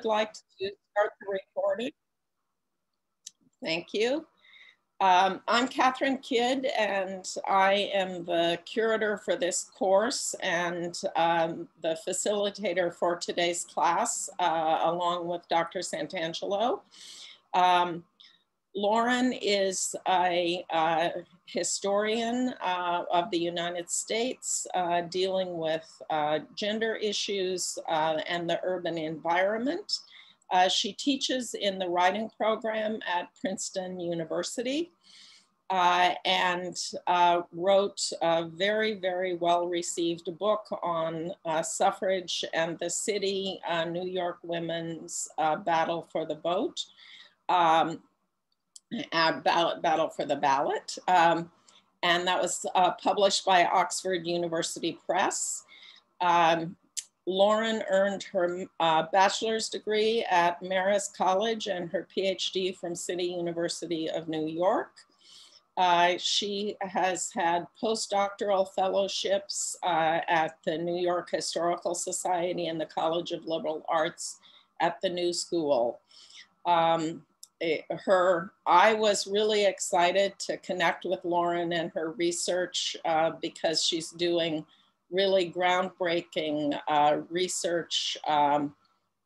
I'd like to start the recording. Thank you. Um, I'm Catherine Kidd, and I am the curator for this course and um, the facilitator for today's class, uh, along with Dr. Santangelo. Um, Lauren is a uh, historian uh, of the United States uh, dealing with uh, gender issues uh, and the urban environment. Uh, she teaches in the writing program at Princeton University and wrote a very, very well received book on suffrage and the city, New York women's battle for the vote. Um, ballot battle for the ballot. Um, and that was uh, published by Oxford University Press. Um, Lauren earned her uh, bachelor's degree at Marist College and her PhD from City University of New York. Uh, she has had postdoctoral fellowships uh, at the New York Historical Society and the College of Liberal Arts at the New School. Um, her, I was really excited to connect with Lauren and her research uh, because she's doing really groundbreaking uh, research um,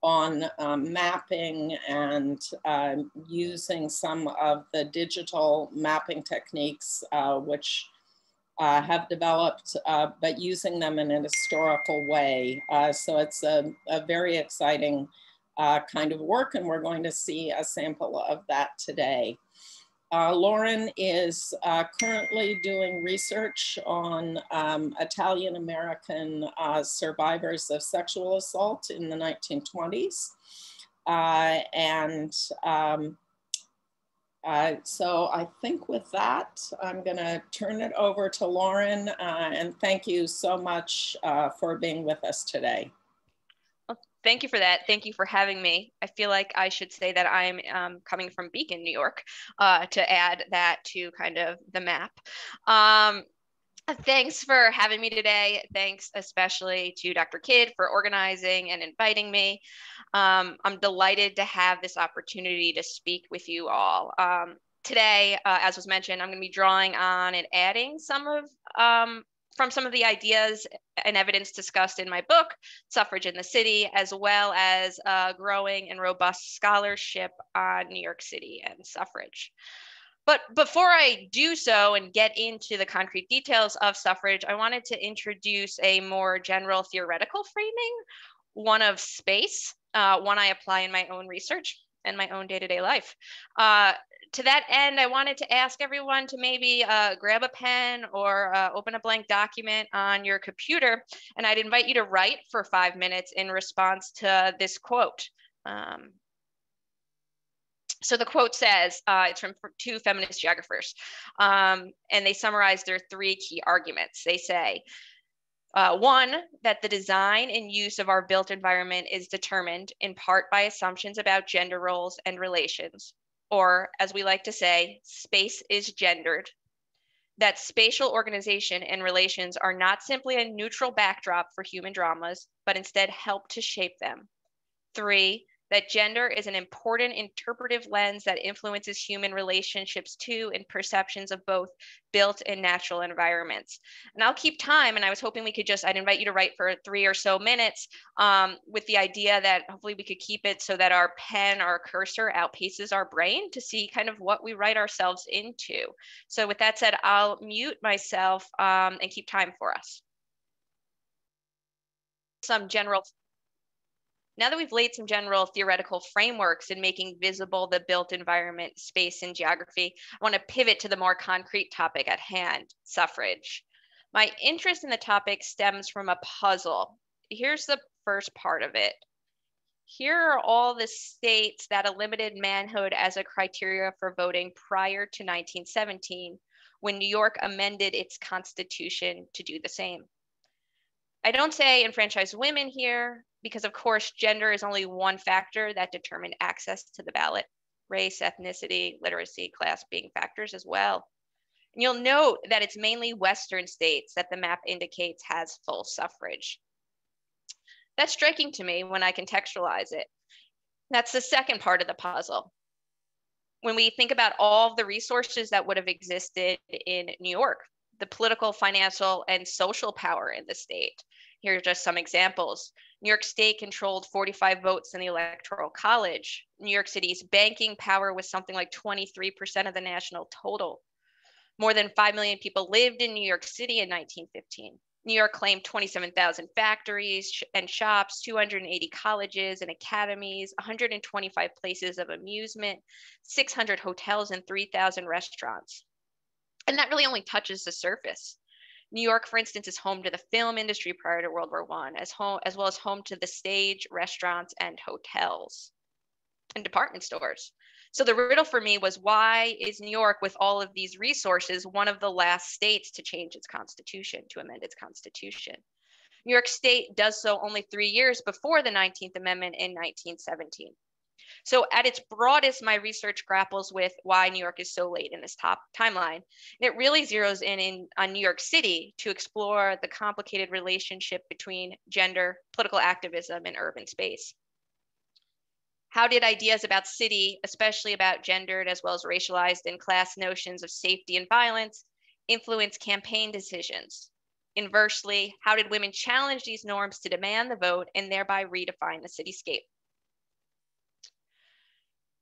on um, mapping and um, using some of the digital mapping techniques uh, which uh, have developed, uh, but using them in an historical way. Uh, so it's a, a very exciting uh, kind of work, and we're going to see a sample of that today. Uh, Lauren is uh, currently doing research on um, Italian American uh, survivors of sexual assault in the 1920s. Uh, and um, uh, so I think with that, I'm gonna turn it over to Lauren and thank you so much for being with us today thank you for that. Thank you for having me. I feel like I should say that I'm um, coming from Beacon, New York, uh, to add that to kind of the map. Um, thanks for having me today. Thanks especially to Dr. Kidd for organizing and inviting me. Um, I'm delighted to have this opportunity to speak with you all. Um, today, uh, as was mentioned, I'm going to be drawing on and adding some of um, from some of the ideas and evidence discussed in my book, Suffrage in the City, as well as growing and robust scholarship on New York City and suffrage. But before I do so and get into the concrete details of suffrage, I wanted to introduce a more general theoretical framing, one of space, uh, one I apply in my own research and my own day-to-day life. Uh, to that end, I wanted to ask everyone to maybe uh, grab a pen or uh, open a blank document on your computer, and I'd invite you to write for five minutes in response to this quote. Um, so the quote says, uh, it's from two feminist geographers, um, and they summarize their three key arguments. They say, uh, one, that the design and use of our built environment is determined in part by assumptions about gender roles and relations or as we like to say, space is gendered, that spatial organization and relations are not simply a neutral backdrop for human dramas, but instead help to shape them. Three, that gender is an important interpretive lens that influences human relationships too and perceptions of both built and natural environments. And I'll keep time, and I was hoping we could just, I'd invite you to write for three or so minutes um, with the idea that hopefully we could keep it so that our pen, our cursor outpaces our brain to see kind of what we write ourselves into. So with that said, I'll mute myself um, and keep time for us. Some general now that we've laid some general theoretical frameworks in making visible the built environment, space, and geography, I want to pivot to the more concrete topic at hand, suffrage. My interest in the topic stems from a puzzle. Here's the first part of it. Here are all the states that eliminated manhood as a criteria for voting prior to 1917, when New York amended its constitution to do the same. I don't say enfranchise women here because, of course, gender is only one factor that determined access to the ballot, race, ethnicity, literacy, class being factors as well. And you'll note that it's mainly Western states that the map indicates has full suffrage. That's striking to me when I contextualize it. That's the second part of the puzzle. When we think about all the resources that would have existed in New York, the political, financial, and social power in the state. Here are just some examples. New York State controlled 45 votes in the Electoral College. New York City's banking power was something like 23% of the national total. More than 5 million people lived in New York City in 1915. New York claimed 27,000 factories and shops, 280 colleges and academies, 125 places of amusement, 600 hotels, and 3,000 restaurants. And that really only touches the surface. New York, for instance, is home to the film industry prior to World War I, as, home, as well as home to the stage, restaurants, and hotels and department stores. So the riddle for me was why is New York, with all of these resources, one of the last states to change its constitution, to amend its constitution? New York State does so only three years before the 19th Amendment in 1917. So at its broadest, my research grapples with why New York is so late in this top timeline. And it really zeroes in, in on New York City to explore the complicated relationship between gender, political activism, and urban space. How did ideas about city, especially about gendered as well as racialized and class notions of safety and violence, influence campaign decisions? Inversely, how did women challenge these norms to demand the vote and thereby redefine the cityscape?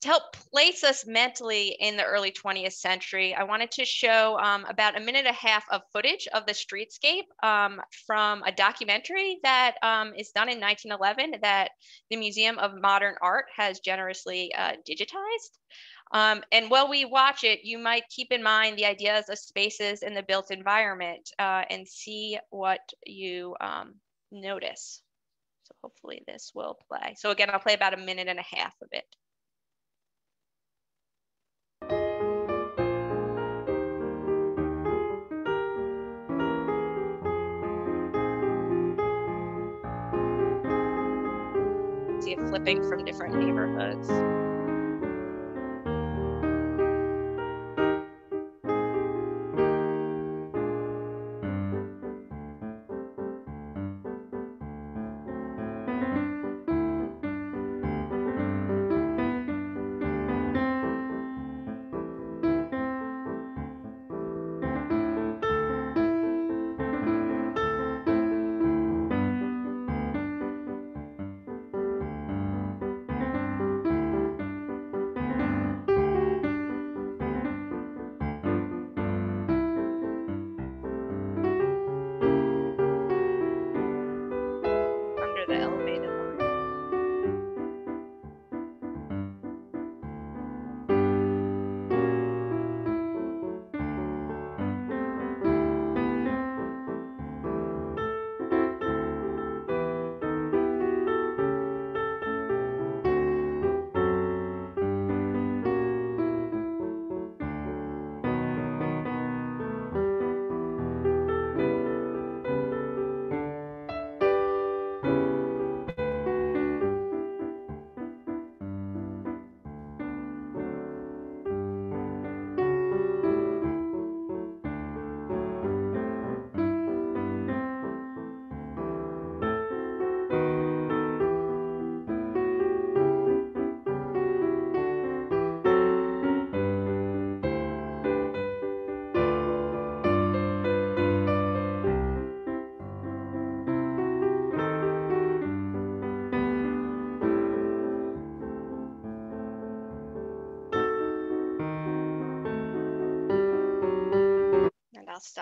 To help place us mentally in the early 20th century, I wanted to show um, about a minute and a half of footage of the streetscape um, from a documentary that um, is done in 1911 that the Museum of Modern Art has generously uh, digitized. Um, and while we watch it, you might keep in mind the ideas of spaces in the built environment uh, and see what you um, notice. So hopefully this will play. So again, I'll play about a minute and a half of it. Flipping from different neighborhoods.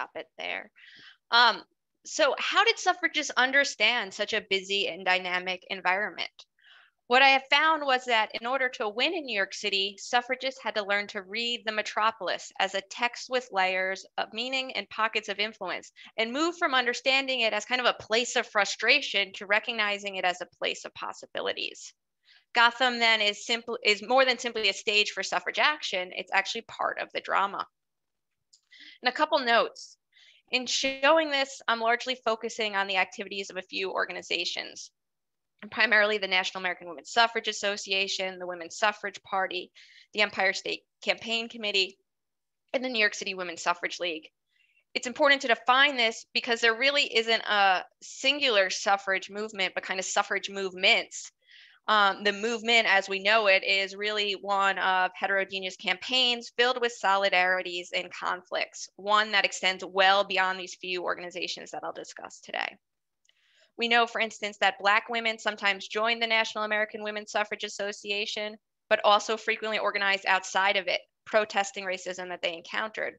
Stop it there. Um, so how did suffragists understand such a busy and dynamic environment? What I have found was that in order to win in New York City, suffragists had to learn to read the metropolis as a text with layers of meaning and pockets of influence and move from understanding it as kind of a place of frustration to recognizing it as a place of possibilities. Gotham then is simple is more than simply a stage for suffrage action, it's actually part of the drama. And a couple notes. In showing this, I'm largely focusing on the activities of a few organizations, primarily the National American Women's Suffrage Association, the Women's Suffrage Party, the Empire State Campaign Committee, and the New York City Women's Suffrage League. It's important to define this because there really isn't a singular suffrage movement, but kind of suffrage movements Um, the movement, as we know it, is really one of heterogeneous campaigns filled with solidarities and conflicts, one that extends well beyond these few organizations that I'll discuss today. We know, for instance, that Black women sometimes join the National American Women's Suffrage Association, but also frequently organize outside of it, protesting racism that they encountered.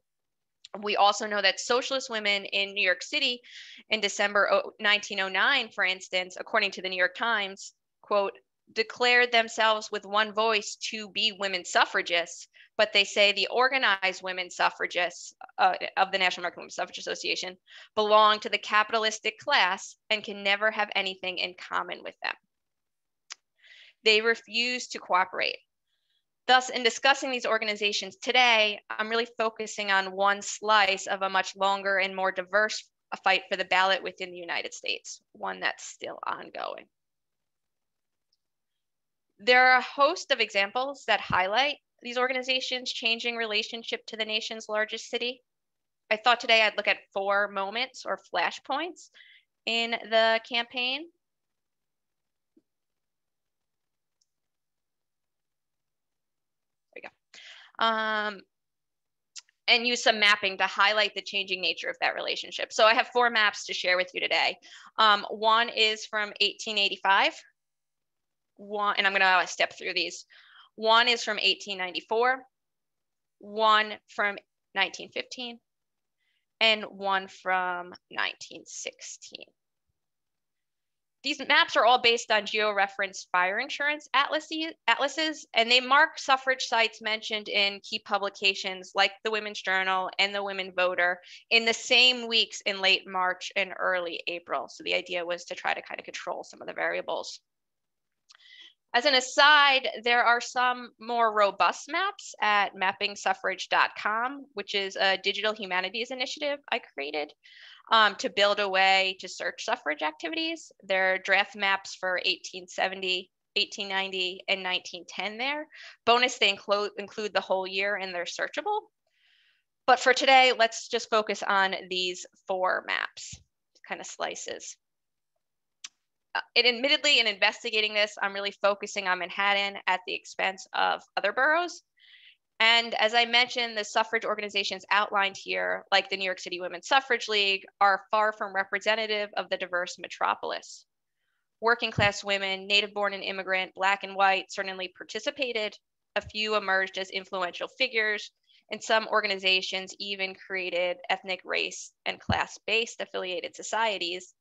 We also know that socialist women in New York City in December 1909, for instance, according to the New York Times, quote, declared themselves with one voice to be women suffragists, but they say the organized women suffragists uh, of the National American Women's Suffrage Association belong to the capitalistic class and can never have anything in common with them. They refuse to cooperate. Thus, in discussing these organizations today, I'm really focusing on one slice of a much longer and more diverse fight for the ballot within the United States, one that's still ongoing. There are a host of examples that highlight these organizations changing relationship to the nation's largest city. I thought today I'd look at four moments or flashpoints in the campaign. There we go. Um, and use some mapping to highlight the changing nature of that relationship. So I have four maps to share with you today. Um, one is from 1885 one, and I'm going to uh, step through these. One is from 1894, one from 1915, and one from 1916. These maps are all based on georeferenced fire insurance atlases, and they mark suffrage sites mentioned in key publications like the Women's Journal and the Women Voter in the same weeks in late March and early April. So the idea was to try to kind of control some of the variables. As an aside, there are some more robust maps at mappingsuffrage.com, which is a digital humanities initiative I created um, to build a way to search suffrage activities. There are draft maps for 1870, 1890, and 1910 there. Bonus, they include, include the whole year and they're searchable. But for today, let's just focus on these four maps, kind of slices. It admittedly in investigating this, I'm really focusing on Manhattan at the expense of other boroughs. And as I mentioned, the suffrage organizations outlined here, like the New York City Women's Suffrage League, are far from representative of the diverse metropolis. Working class women, native born and immigrant, black and white, certainly participated. A few emerged as influential figures, and some organizations even created ethnic, race, and class based affiliated societies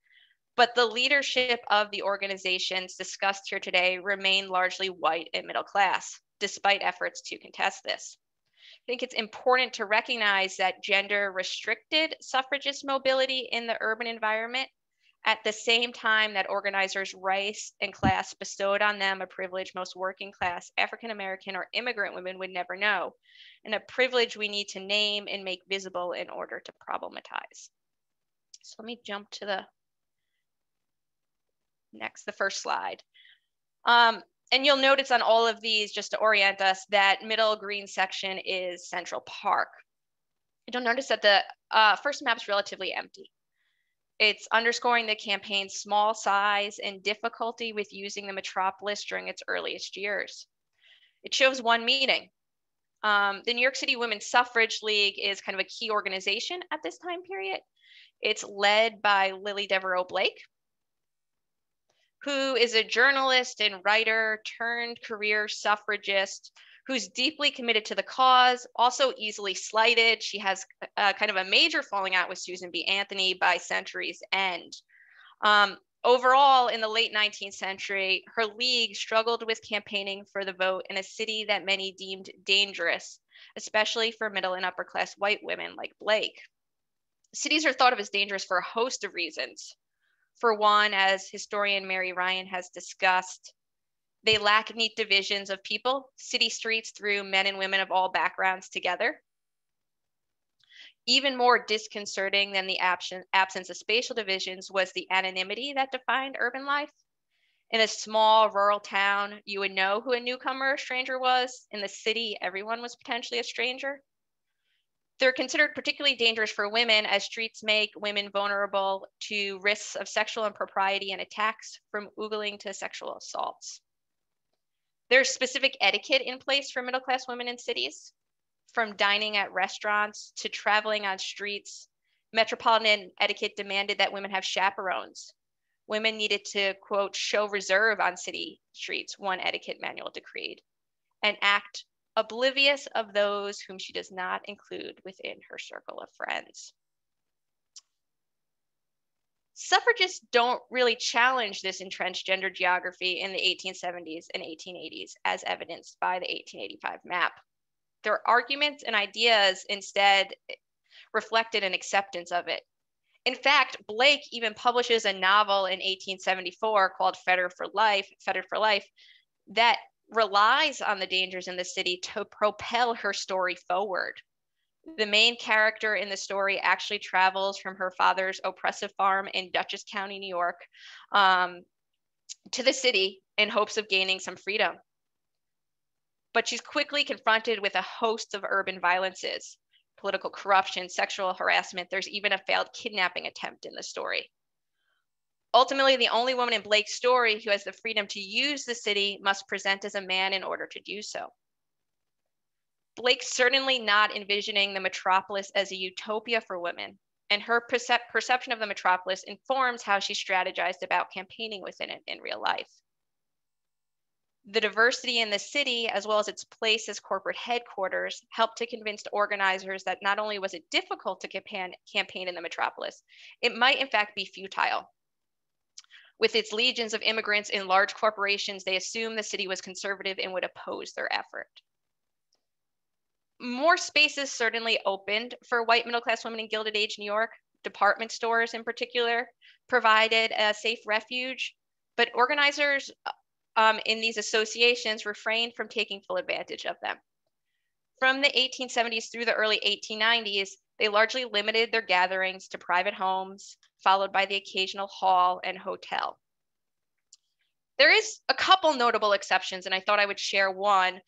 but the leadership of the organizations discussed here today remain largely white and middle class, despite efforts to contest this. I think it's important to recognize that gender restricted suffragist mobility in the urban environment at the same time that organizers' race and class bestowed on them a privilege most working class African American or immigrant women would never know, and a privilege we need to name and make visible in order to problematize. So let me jump to the next, the first slide. Um, and you'll notice on all of these, just to orient us, that middle green section is Central Park. You'll notice that the uh, first map is relatively empty. It's underscoring the campaign's small size and difficulty with using the metropolis during its earliest years. It shows one meeting. Um, the New York City Women's Suffrage League is kind of a key organization at this time period. It's led by Lillie Devereux Blake, who is a journalist and writer turned career suffragist who's deeply committed to the cause, also easily slighted. She has uh, kind of a major falling out with Susan B. Anthony by century's end. Um, overall, in the late 19th century, her league struggled with campaigning for the vote in a city that many deemed dangerous, especially for middle and upper class white women like Blake. Cities are thought of as dangerous for a host of reasons. For one, as historian Mary Ryan has discussed, they lack neat divisions of people. City streets threw men and women of all backgrounds together. Even more disconcerting than the absence of spatial divisions was the anonymity that defined urban life. In a small rural town, you would know who a newcomer or stranger was. In the city, everyone was potentially a stranger. They're considered particularly dangerous for women as streets make women vulnerable to risks of sexual impropriety and attacks from oogling to sexual assaults. There's specific etiquette in place for middle class women in cities, from dining at restaurants to traveling on streets. Metropolitan etiquette demanded that women have chaperones. Women needed to, quote, show reserve on city streets, one etiquette manual decreed, and act oblivious of those whom she does not include within her circle of friends. Suffragists don't really challenge this entrenched gender geography in the 1870s and 1880s, as evidenced by the 1885 map. Their arguments and ideas instead reflected an acceptance of it. In fact, Blake even publishes a novel in 1874 called Fettered for Life, Fettered for Life, that relies on the dangers in the city to propel her story forward the main character in the story actually travels from her father's oppressive farm in Dutchess County, New York, um, to the city in hopes of gaining some freedom. But she's quickly confronted with a host of urban violences political corruption, sexual harassment. There's even a failed kidnapping attempt in the story. Ultimately, the only woman in Blake's story who has the freedom to use the city must present as a man in order to do so. Blake's certainly not envisioning the metropolis as a utopia for women, and her percep- perception of the metropolis informs how she strategized about campaigning within it in real life. The diversity in the city, as well as its place as corporate headquarters, helped to convince organizers that not only was it difficult to campaign, campaign in the metropolis, it might in fact be futile. With its legions of immigrants in large corporations, they assumed the city was conservative and would oppose their effort more spaces certainly opened for white middle class women in Gilded Age New York. Department stores, in particular, provided a safe refuge, but organizers um, in these associations refrained from taking full advantage of them. From the 1870s through the early 1890s, they largely limited their gatherings to private homes, followed by the occasional hall and hotel. There is a couple notable exceptions, and I thought I would share one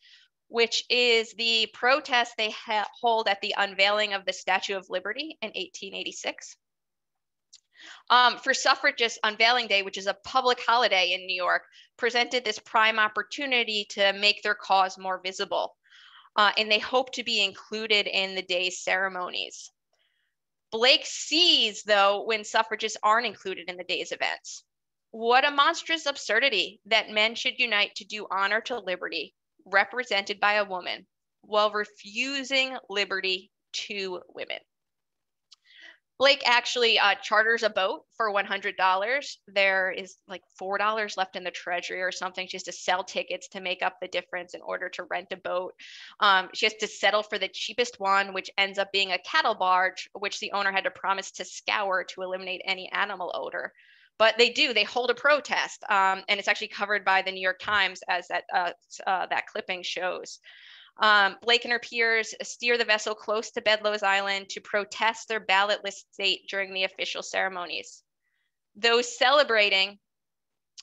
which is the protest they hold at the unveiling of the Statue of Liberty in 1886. Um, for suffragists, Unveiling Day, which is a public holiday in New York, presented this prime opportunity to make their cause more visible. Uh, and they hope to be included in the day's ceremonies. Blake sees, though, when suffragists aren't included in the day's events. What a monstrous absurdity that men should unite to do honor to liberty represented by a woman while refusing liberty to women. Blake actually uh, charters a boat for $100. There is like $4 left in the treasury or something. She has to sell tickets to make up the difference in order to rent a boat. Um, she has to settle for the cheapest one, which ends up being a cattle barge, which the owner had to promise to scour to eliminate any animal odor but they do they hold a protest um, and it's actually covered by the new york times as that uh, uh, that clipping shows um, blake and her peers steer the vessel close to bedloe's island to protest their ballotless state during the official ceremonies those celebrating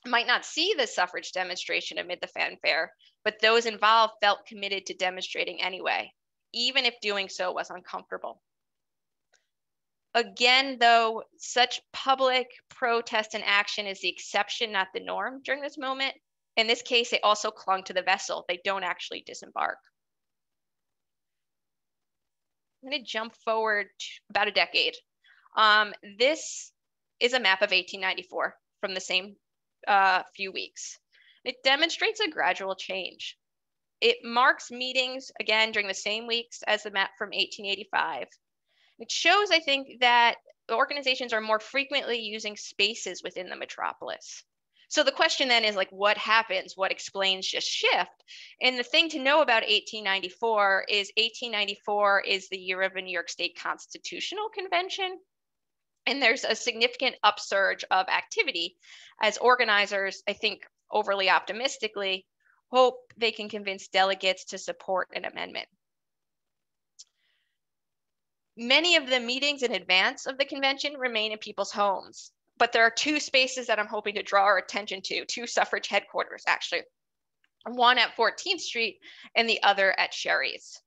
might not see the suffrage demonstration amid the fanfare but those involved felt committed to demonstrating anyway even if doing so was uncomfortable Again, though, such public protest and action is the exception, not the norm during this moment. In this case, they also clung to the vessel. They don't actually disembark. I'm going to jump forward about a decade. Um, this is a map of 1894 from the same uh, few weeks. It demonstrates a gradual change. It marks meetings, again, during the same weeks as the map from 1885, it shows, I think, that organizations are more frequently using spaces within the metropolis. So the question then is like, what happens? What explains this shift? And the thing to know about 1894 is 1894 is the year of a New York State Constitutional Convention. And there's a significant upsurge of activity as organizers, I think overly optimistically, hope they can convince delegates to support an amendment. Many of the meetings in advance of the convention remain in people's homes, but there are two spaces that I'm hoping to draw our attention to, two suffrage headquarters actually. One at 14th Street and the other at Sherry's.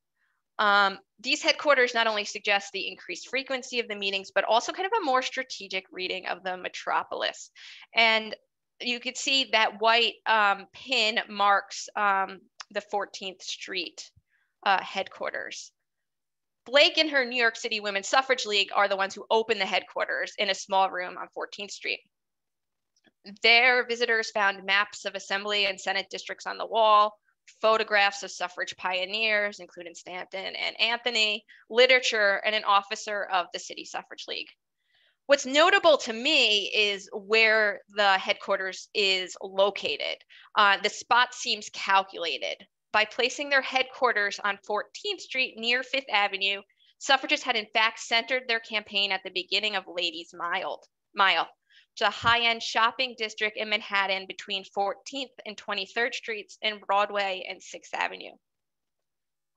Um, these headquarters not only suggest the increased frequency of the meetings, but also kind of a more strategic reading of the metropolis. And you could see that white um, pin marks um, the 14th Street uh, headquarters. Blake and her New York City Women's Suffrage League are the ones who opened the headquarters in a small room on 14th Street. Their visitors found maps of assembly and Senate districts on the wall, photographs of suffrage pioneers, including Stanton and Anthony, literature, and an officer of the City Suffrage League. What's notable to me is where the headquarters is located. Uh, the spot seems calculated. By placing their headquarters on 14th Street near Fifth Avenue, suffragists had in fact centered their campaign at the beginning of Ladies Mile, Mile to a high-end shopping district in Manhattan between 14th and 23rd Streets and Broadway and 6th Avenue.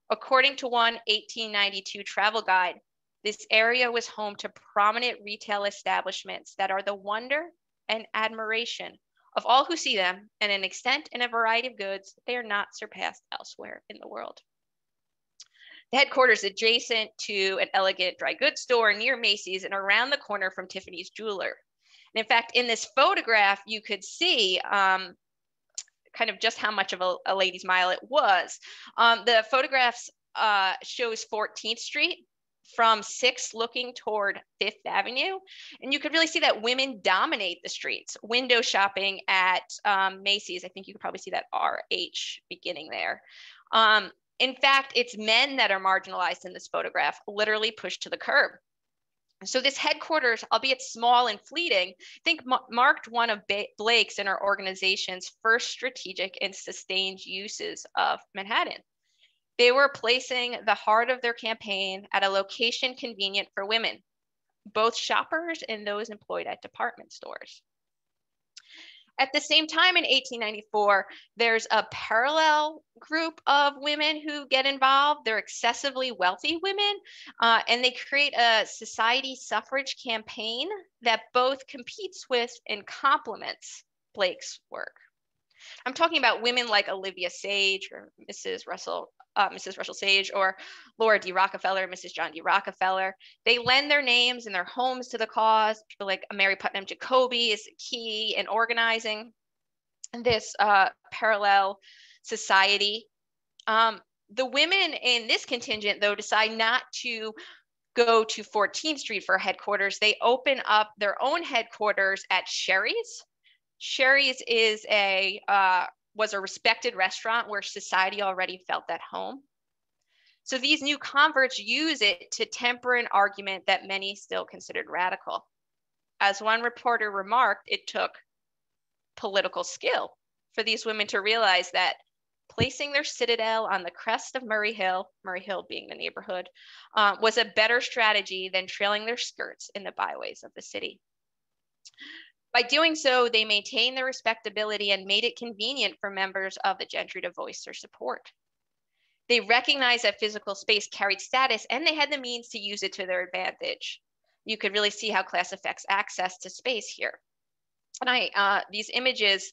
According to one 1892 travel guide, this area was home to prominent retail establishments that are the wonder and admiration of all who see them, and in extent and a variety of goods, they are not surpassed elsewhere in the world. The headquarters adjacent to an elegant dry goods store near Macy's and around the corner from Tiffany's jeweler. And in fact, in this photograph, you could see um, kind of just how much of a, a ladies' mile it was. Um, the photographs uh, shows 14th Street from 6th looking toward 5th Avenue. And you could really see that women dominate the streets, window shopping at um, Macy's. I think you could probably see that RH beginning there. Um, in fact, it's men that are marginalized in this photograph, literally pushed to the curb. So this headquarters, albeit small and fleeting, I think marked one of ba Blake's and our organization's first strategic and sustained uses of Manhattan. They were placing the heart of their campaign at a location convenient for women, both shoppers and those employed at department stores. At the same time in 1894, there's a parallel group of women who get involved. They're excessively wealthy women, uh, and they create a society suffrage campaign that both competes with and complements Blake's work. I'm talking about women like Olivia Sage or Mrs. Russell uh, Mrs. Russell Sage or Laura D. Rockefeller, Mrs. John D. Rockefeller. They lend their names and their homes to the cause. People like Mary Putnam Jacobi is key in organizing this uh, parallel society. Um, the women in this contingent, though, decide not to go to 14th Street for headquarters. They open up their own headquarters at Sherry's. Sherry's is a uh, was a respected restaurant where society already felt at home. So these new converts use it to temper an argument that many still considered radical. As one reporter remarked, it took political skill for these women to realize that placing their citadel on the crest of Murray Hill, Murray Hill being the neighborhood, uh, was a better strategy than trailing their skirts in the byways of the city. By doing so, they maintained their respectability and made it convenient for members of the gentry to voice their support. They recognized that physical space carried status and they had the means to use it to their advantage. You could really see how class affects access to space here. And I, uh, these images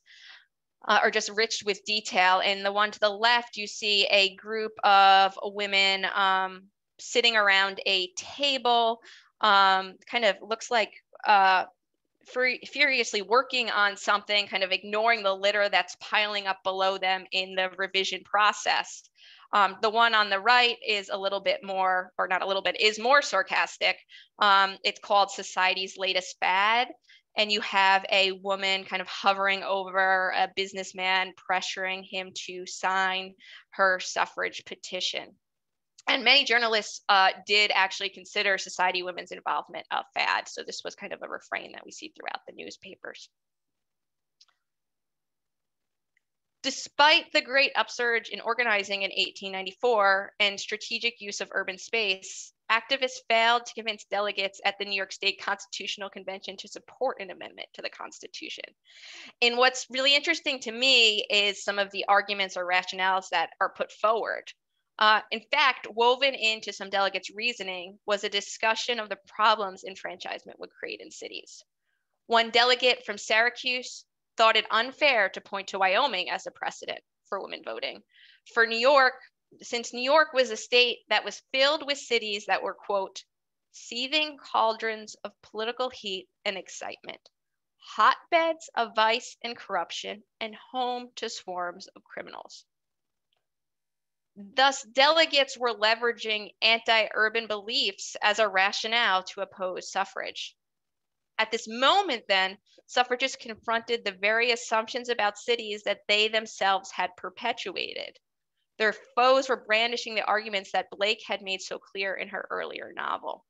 uh, are just rich with detail. In the one to the left, you see a group of women um, sitting around a table, um, kind of looks like uh, furiously working on something, kind of ignoring the litter that's piling up below them in the revision process. Um, the one on the right is a little bit more, or not a little bit, is more sarcastic. Um, it's called Society's Latest Fad. And you have a woman kind of hovering over a businessman, pressuring him to sign her suffrage petition and many journalists uh, did actually consider society women's involvement a fad. So this was kind of a refrain that we see throughout the newspapers. Despite the great upsurge in organizing in 1894 and strategic use of urban space, activists failed to convince delegates at the New York State Constitutional Convention to support an amendment to the Constitution. And what's really interesting to me is some of the arguments or rationales that are put forward. Uh, in fact, woven into some delegates' reasoning was a discussion of the problems enfranchisement would create in cities. One delegate from Syracuse thought it unfair to point to Wyoming as a precedent for women voting. For New York, since New York was a state that was filled with cities that were, quote, seething cauldrons of political heat and excitement, hotbeds of vice and corruption and home to swarms of criminals. Thus, delegates were leveraging anti urban beliefs as a rationale to oppose suffrage. At this moment, then, suffragists confronted the very assumptions about cities that they themselves had perpetuated. Their foes were brandishing the arguments that Blake had made so clear in her earlier novel.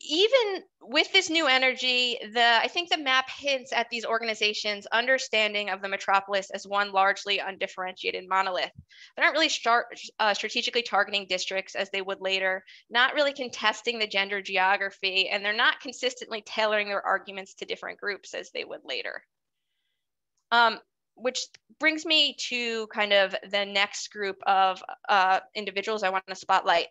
Even with this new energy, the I think the map hints at these organizations' understanding of the metropolis as one largely undifferentiated monolith. They're not really start, uh, strategically targeting districts as they would later, not really contesting the gender geography, and they're not consistently tailoring their arguments to different groups as they would later. Um, which brings me to kind of the next group of uh, individuals I want to spotlight.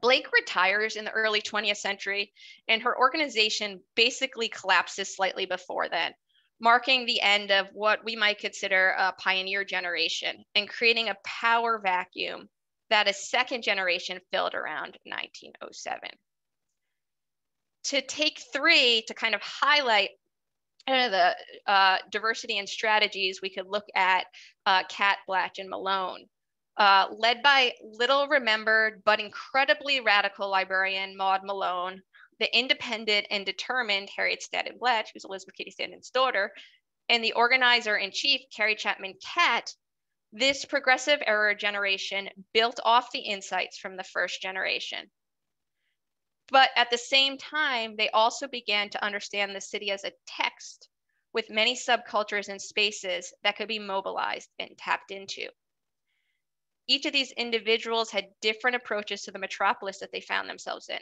Blake retires in the early 20th century, and her organization basically collapses slightly before then, marking the end of what we might consider a pioneer generation and creating a power vacuum that a second generation filled around 1907. To take three to kind of highlight uh, the uh, diversity and strategies, we could look at uh, Catt, Blatch, and Malone. Uh, led by little remembered but incredibly radical librarian Maud Malone, the independent and determined Harriet Stanton Blatch, who's Elizabeth Cady Stanton's daughter, and the organizer in chief, Carrie Chapman Catt, this progressive era generation built off the insights from the first generation. But at the same time, they also began to understand the city as a text with many subcultures and spaces that could be mobilized and tapped into each of these individuals had different approaches to the metropolis that they found themselves in.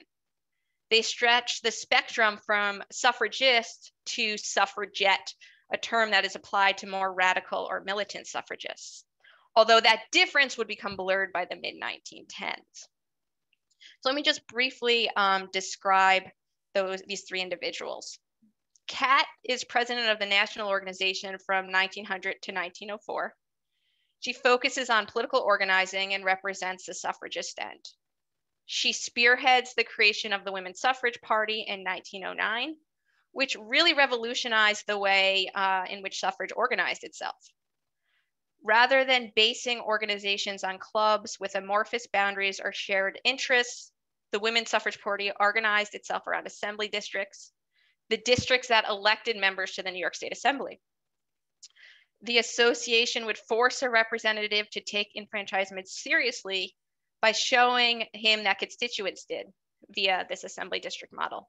They stretched the spectrum from suffragist to suffragette, a term that is applied to more radical or militant suffragists, although that difference would become blurred by the mid 1910s. So let me just briefly um, describe those, these three individuals. Catt is president of the national organization from 1900 to 1904. She focuses on political organizing and represents the suffragist end. She spearheads the creation of the Women's Suffrage Party in 1909, which really revolutionized the way uh, in which suffrage organized itself. Rather than basing organizations on clubs with amorphous boundaries or shared interests, the Women's Suffrage Party organized itself around assembly districts, the districts that elected members to the New York State Assembly the association would force a representative to take enfranchisement seriously by showing him that constituents did via this assembly district model.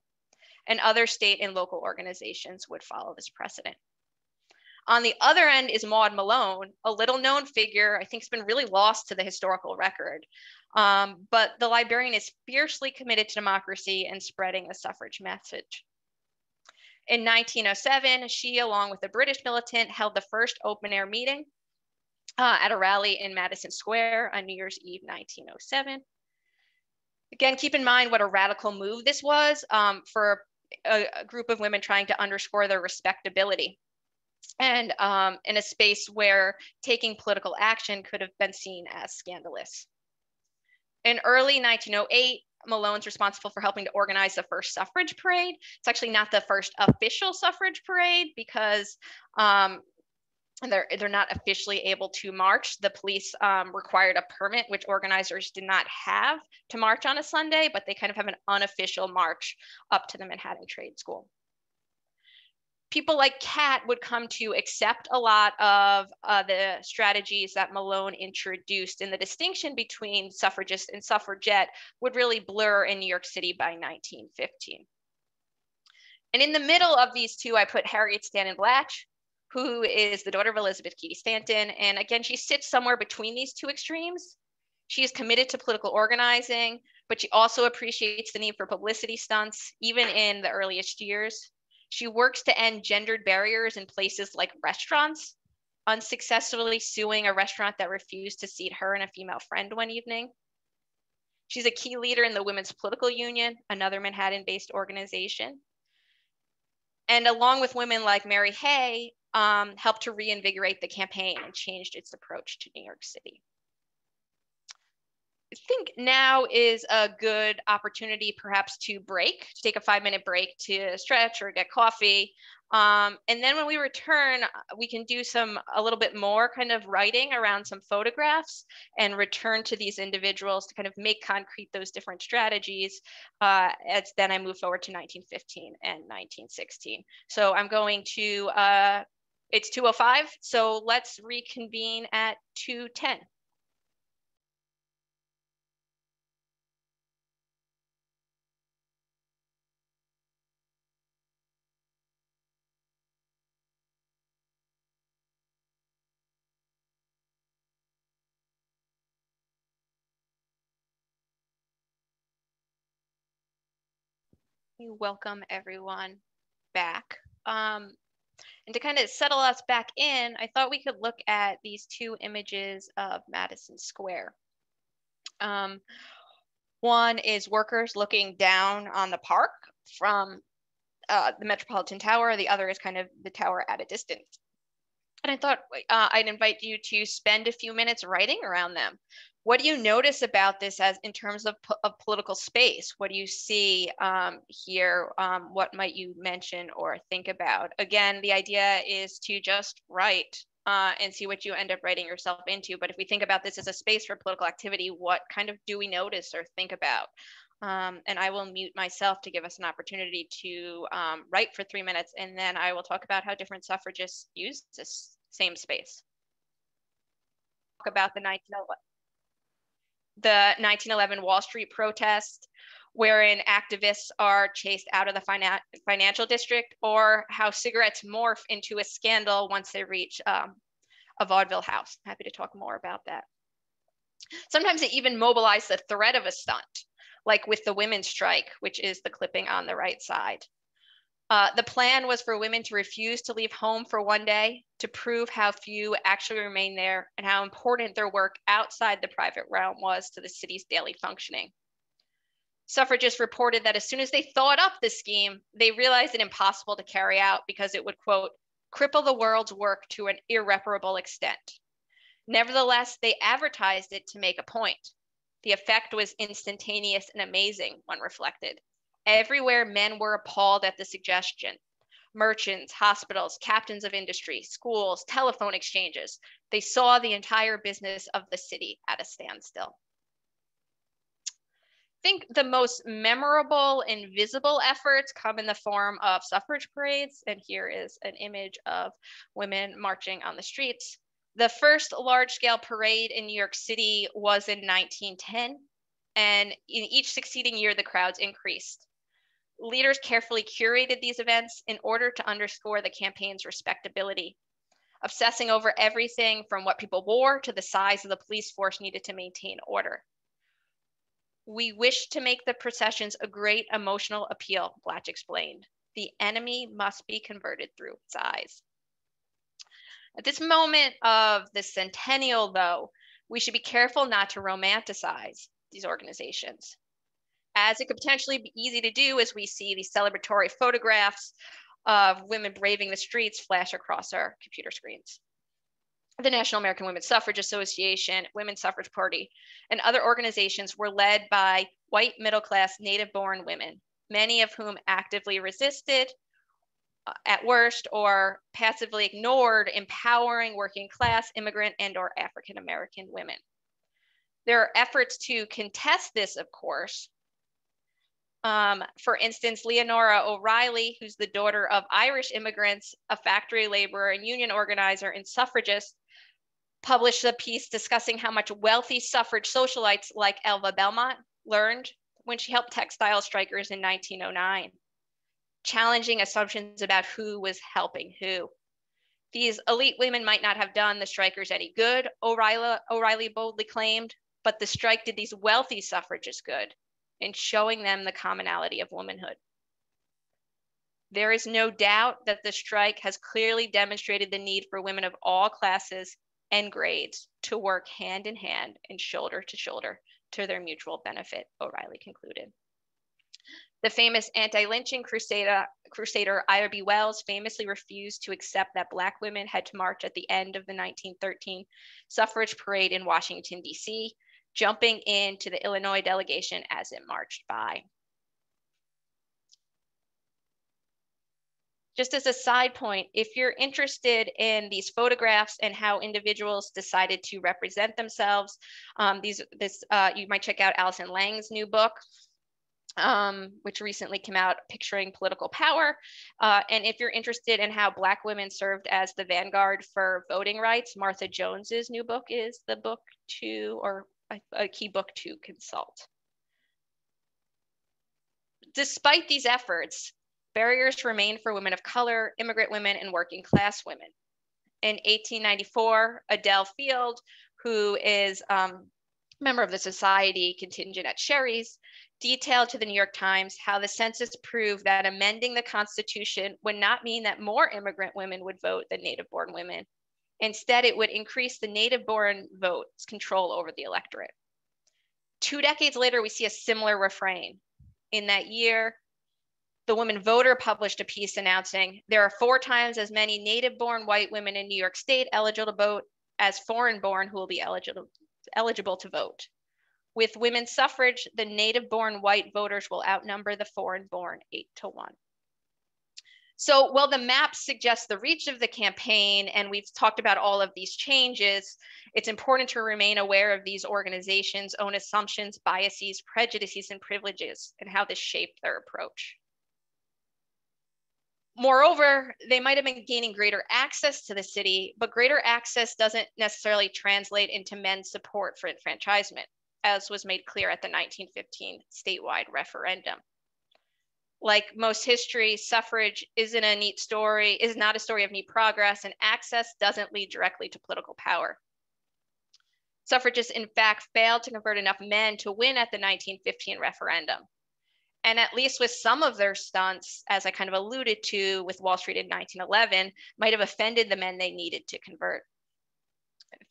And other state and local organizations would follow this precedent. On the other end is Maud Malone, a little known figure, I think has been really lost to the historical record. Um, but the librarian is fiercely committed to democracy and spreading the suffrage message. In 1907, she, along with a British militant, held the first open air meeting uh, at a rally in Madison Square on New Year's Eve 1907. Again, keep in mind what a radical move this was um, for a, a, group of women trying to underscore their respectability and um, in a space where taking political action could have been seen as scandalous. In early 1908, Malone's responsible for helping to organize the first suffrage parade. It's actually not the first official suffrage parade because um, they're they're not officially able to march. The police um, required a permit, which organizers did not have to march on a Sunday, but they kind of have an unofficial march up to the Manhattan Trade School people like Catt would come to accept a lot of uh, the strategies that Malone introduced, and the distinction between suffragist and suffragette would really blur in New York City by 1915. And in the middle of these two, I put Harriet Stanton Blatch, who is the daughter of Elizabeth Cady Stanton. And again, she sits somewhere between these two extremes. She is committed to political organizing, but she also appreciates the need for publicity stunts, even in the earliest years. She works to end gendered barriers in places like restaurants, unsuccessfully suing a restaurant that refused to seat her and a female friend one evening. She's a key leader in the Women's Political Union, another Manhattan based organization. And along with women like Mary Hay, um, helped to reinvigorate the campaign and changed its approach to New York City. Think now is a good opportunity perhaps to break, to take a five minute break to stretch or get coffee. Um, and then when we return, we can do some a little bit more kind of writing around some photographs and return to these individuals to kind of make concrete those different strategies. Uh, as then I move forward to 1915 and 1916. So I'm going to, uh, it's 205. So let's reconvene at 210. Welcome everyone back. Um, and to kind of settle us back in, I thought we could look at these two images of Madison Square. Um, one is workers looking down on the park from uh, the Metropolitan Tower. The other is kind of the tower at a distance. And I thought uh, I'd invite you to spend a few minutes writing around them. What do you notice about this as in terms of, of political space? What do you see um, here? Um, what might you mention or think about? Again, the idea is to just write uh, and see what you end up writing yourself into. But if we think about this as a space for political activity, what kind of do we notice or think about? Um, and I will mute myself to give us an opportunity to um, write for three minutes, and then I will talk about how different suffragists use this same space. Talk about the 1911 the 1911 Wall Street protest, wherein activists are chased out of the finan financial district, or how cigarettes morph into a scandal once they reach um, a vaudeville house. Happy to talk more about that. Sometimes they even mobilize the threat of a stunt, like with the women's strike, which is the clipping on the right side. Uh, the plan was for women to refuse to leave home for one day to prove how few actually remain there and how important their work outside the private realm was to the city's daily functioning. Suffragists reported that as soon as they thought up the scheme, they realized it impossible to carry out because it would, quote, cripple the world's work to an irreparable extent. Nevertheless, they advertised it to make a point. The effect was instantaneous and amazing, one reflected. Everywhere, men were appalled at the suggestion. Merchants, hospitals, captains of industry, schools, telephone exchanges, they saw the entire business of the city at a standstill. I think the most memorable and visible efforts come in the form of suffrage parades. And here is an image of women marching on the streets. The first large scale parade in New York City was in 1910. And in each succeeding year, the crowds increased. Leaders carefully curated these events in order to underscore the campaign's respectability, obsessing over everything from what people wore to the size of the police force needed to maintain order. We wish to make the processions a great emotional appeal, Blatch explained. The enemy must be converted through its eyes. At this moment of the centennial, though, we should be careful not to romanticize these organizations as it could potentially be easy to do as we see these celebratory photographs of women braving the streets flash across our computer screens. The National American Women's Suffrage Association, Women's Suffrage Party, and other organizations were led by white middle class native born women, many of whom actively resisted uh, at worst or passively ignored empowering working class immigrant and or African American women. There are efforts to contest this, of course, um, for instance, Leonora O'Reilly, who's the daughter of Irish immigrants, a factory laborer and union organizer and suffragist, published a piece discussing how much wealthy suffrage socialites like Alva Belmont learned when she helped textile strikers in 1909, challenging assumptions about who was helping who. These elite women might not have done the strikers any good, O'Reilly, O'Reilly boldly claimed, but the strike did these wealthy suffragists good and showing them the commonality of womanhood. There is no doubt that the strike has clearly demonstrated the need for women of all classes and grades to work hand in hand and shoulder to shoulder to their mutual benefit, O'Reilly concluded. The famous anti-lynching crusader, crusader Ida B. Wells famously refused to accept that Black women had to march at the end of the 1913 suffrage parade in Washington, D.C., jumping into the Illinois delegation as it marched by. Just as a side point, if you're interested in these photographs and how individuals decided to represent themselves, um, these this uh, you might check out Allison Lange's new book, um, which recently came out, Picturing Political Power. Uh, and if you're interested in how Black women served as the vanguard for voting rights, Martha Jones's new book is the book to, or a, a key book to consult. Despite these efforts, barriers remain for women of color, immigrant women, and working class women. In 1894, Adele Field, who is um, member of the society contingent at Sherry's, detailed to the New York Times how the census proved that amending the Constitution would not mean that more immigrant women would vote than native born women. Instead, it would increase the native born votes control over the electorate. Two decades later, we see a similar refrain. In that year, the Woman Voter published a piece announcing there are four times as many native born white women in New York State eligible to vote as foreign born who will be eligible, eligible to vote. With women's suffrage, the native born white voters will outnumber the foreign born eight to one. So while the map suggests the reach of the campaign, and we've talked about all of these changes, it's important to remain aware of these organizations' own assumptions, biases, prejudices, and privileges, and how this shaped their approach. Moreover, they might have been gaining greater access to the city, but greater access doesn't necessarily translate into men's support for enfranchisement, as was made clear at the 1915 statewide referendum. Like most history, suffrage isn't a neat story, is not a story of neat progress, and access doesn't lead directly to political power. Suffragists, in fact, failed to convert enough men to win at the 1915 referendum. And at least with some of their stunts, as I kind of alluded to with Wall Street in 1911, might have offended the men they needed to convert.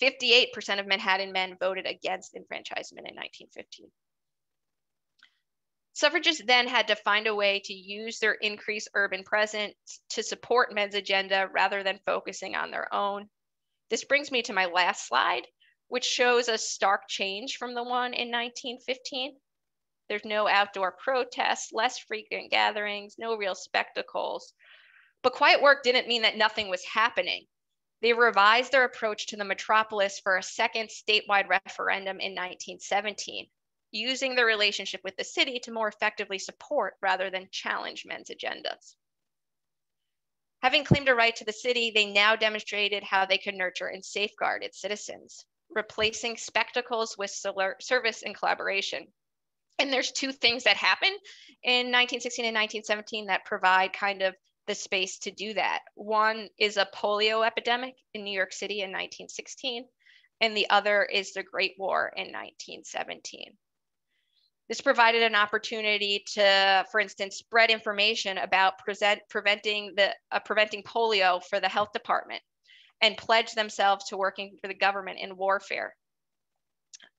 58% of Manhattan men voted against enfranchisement in 1915. Suffragists then had to find a way to use their increased urban presence to support men's agenda rather than focusing on their own. This brings me to my last slide, which shows a stark change from the one in 1915. There's no outdoor protests, less frequent gatherings, no real spectacles. But quiet work didn't mean that nothing was happening. They revised their approach to the metropolis for a second statewide referendum in 1917, using their relationship with the city to more effectively support rather than challenge men's agendas. Having claimed a right to the city, they now demonstrated how they could nurture and safeguard its citizens, replacing spectacles with service and collaboration. And there's two things that happen in 1916 and 1917 that provide kind of the space to do that. One is a polio epidemic in New York City in 1916, and the other is the Great War in 1917. This provided an opportunity to, for instance, spread information about present, preventing, the, uh, preventing polio for the health department and pledge themselves to working for the government in warfare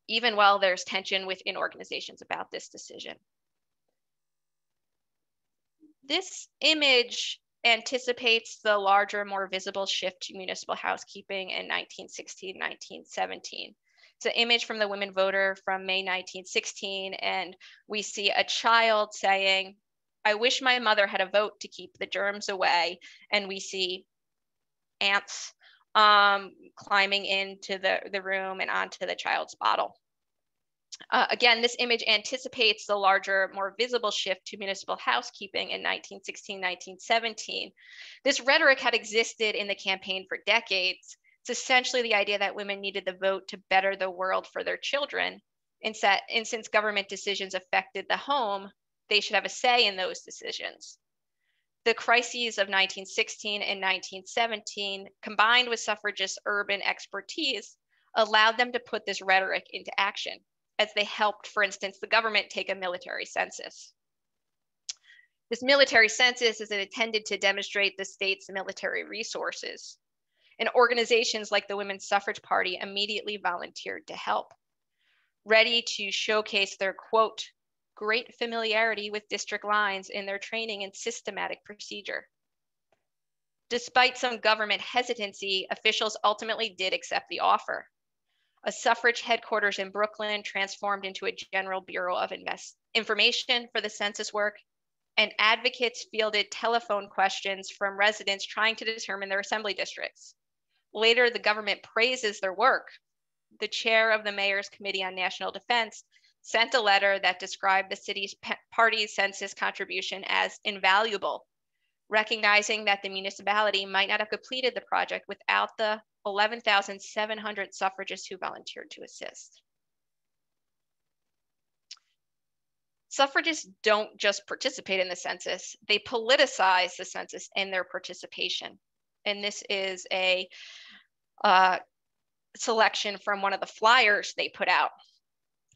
even while there's tension within organizations about this decision. This image anticipates the larger, more visible shift to municipal housekeeping in 1916, 1917. It's an image from the women voter from May 1916, and we see a child saying, I wish my mother had a vote to keep the germs away. And we see ants um, climbing into the, the room and onto the child's bottle. Uh, again, this image anticipates the larger, more visible shift to municipal housekeeping in 1916, 1917. This rhetoric had existed in the campaign for decades. It's essentially the idea that women needed the vote to better the world for their children. And, set, and since government decisions affected the home, they should have a say in those decisions. The crises of 1916 and 1917, combined with suffragists' urban expertise, allowed them to put this rhetoric into action as they helped, for instance, the government take a military census. This military census is intended to demonstrate the state's military resources. And organizations like the Women's Suffrage Party immediately volunteered to help, ready to showcase their quote, great familiarity with district lines in their training and systematic procedure. Despite some government hesitancy, officials ultimately did accept the offer. a suffrage headquarters in Brooklyn transformed into a general bureau of invest- information for the census work, and advocates fielded telephone questions from residents trying to determine their assembly districts. Later, the government praises their work. The chair of the Mayor's Committee on National Defense sent a letter that described the city's party's census contribution as invaluable, recognizing that the municipality might not have completed the project without the 11,700 suffragists who volunteered to assist. Suffragists don't just participate in the census, they politicize the census in their participation. And this is a uh, selection from one of the flyers they put out.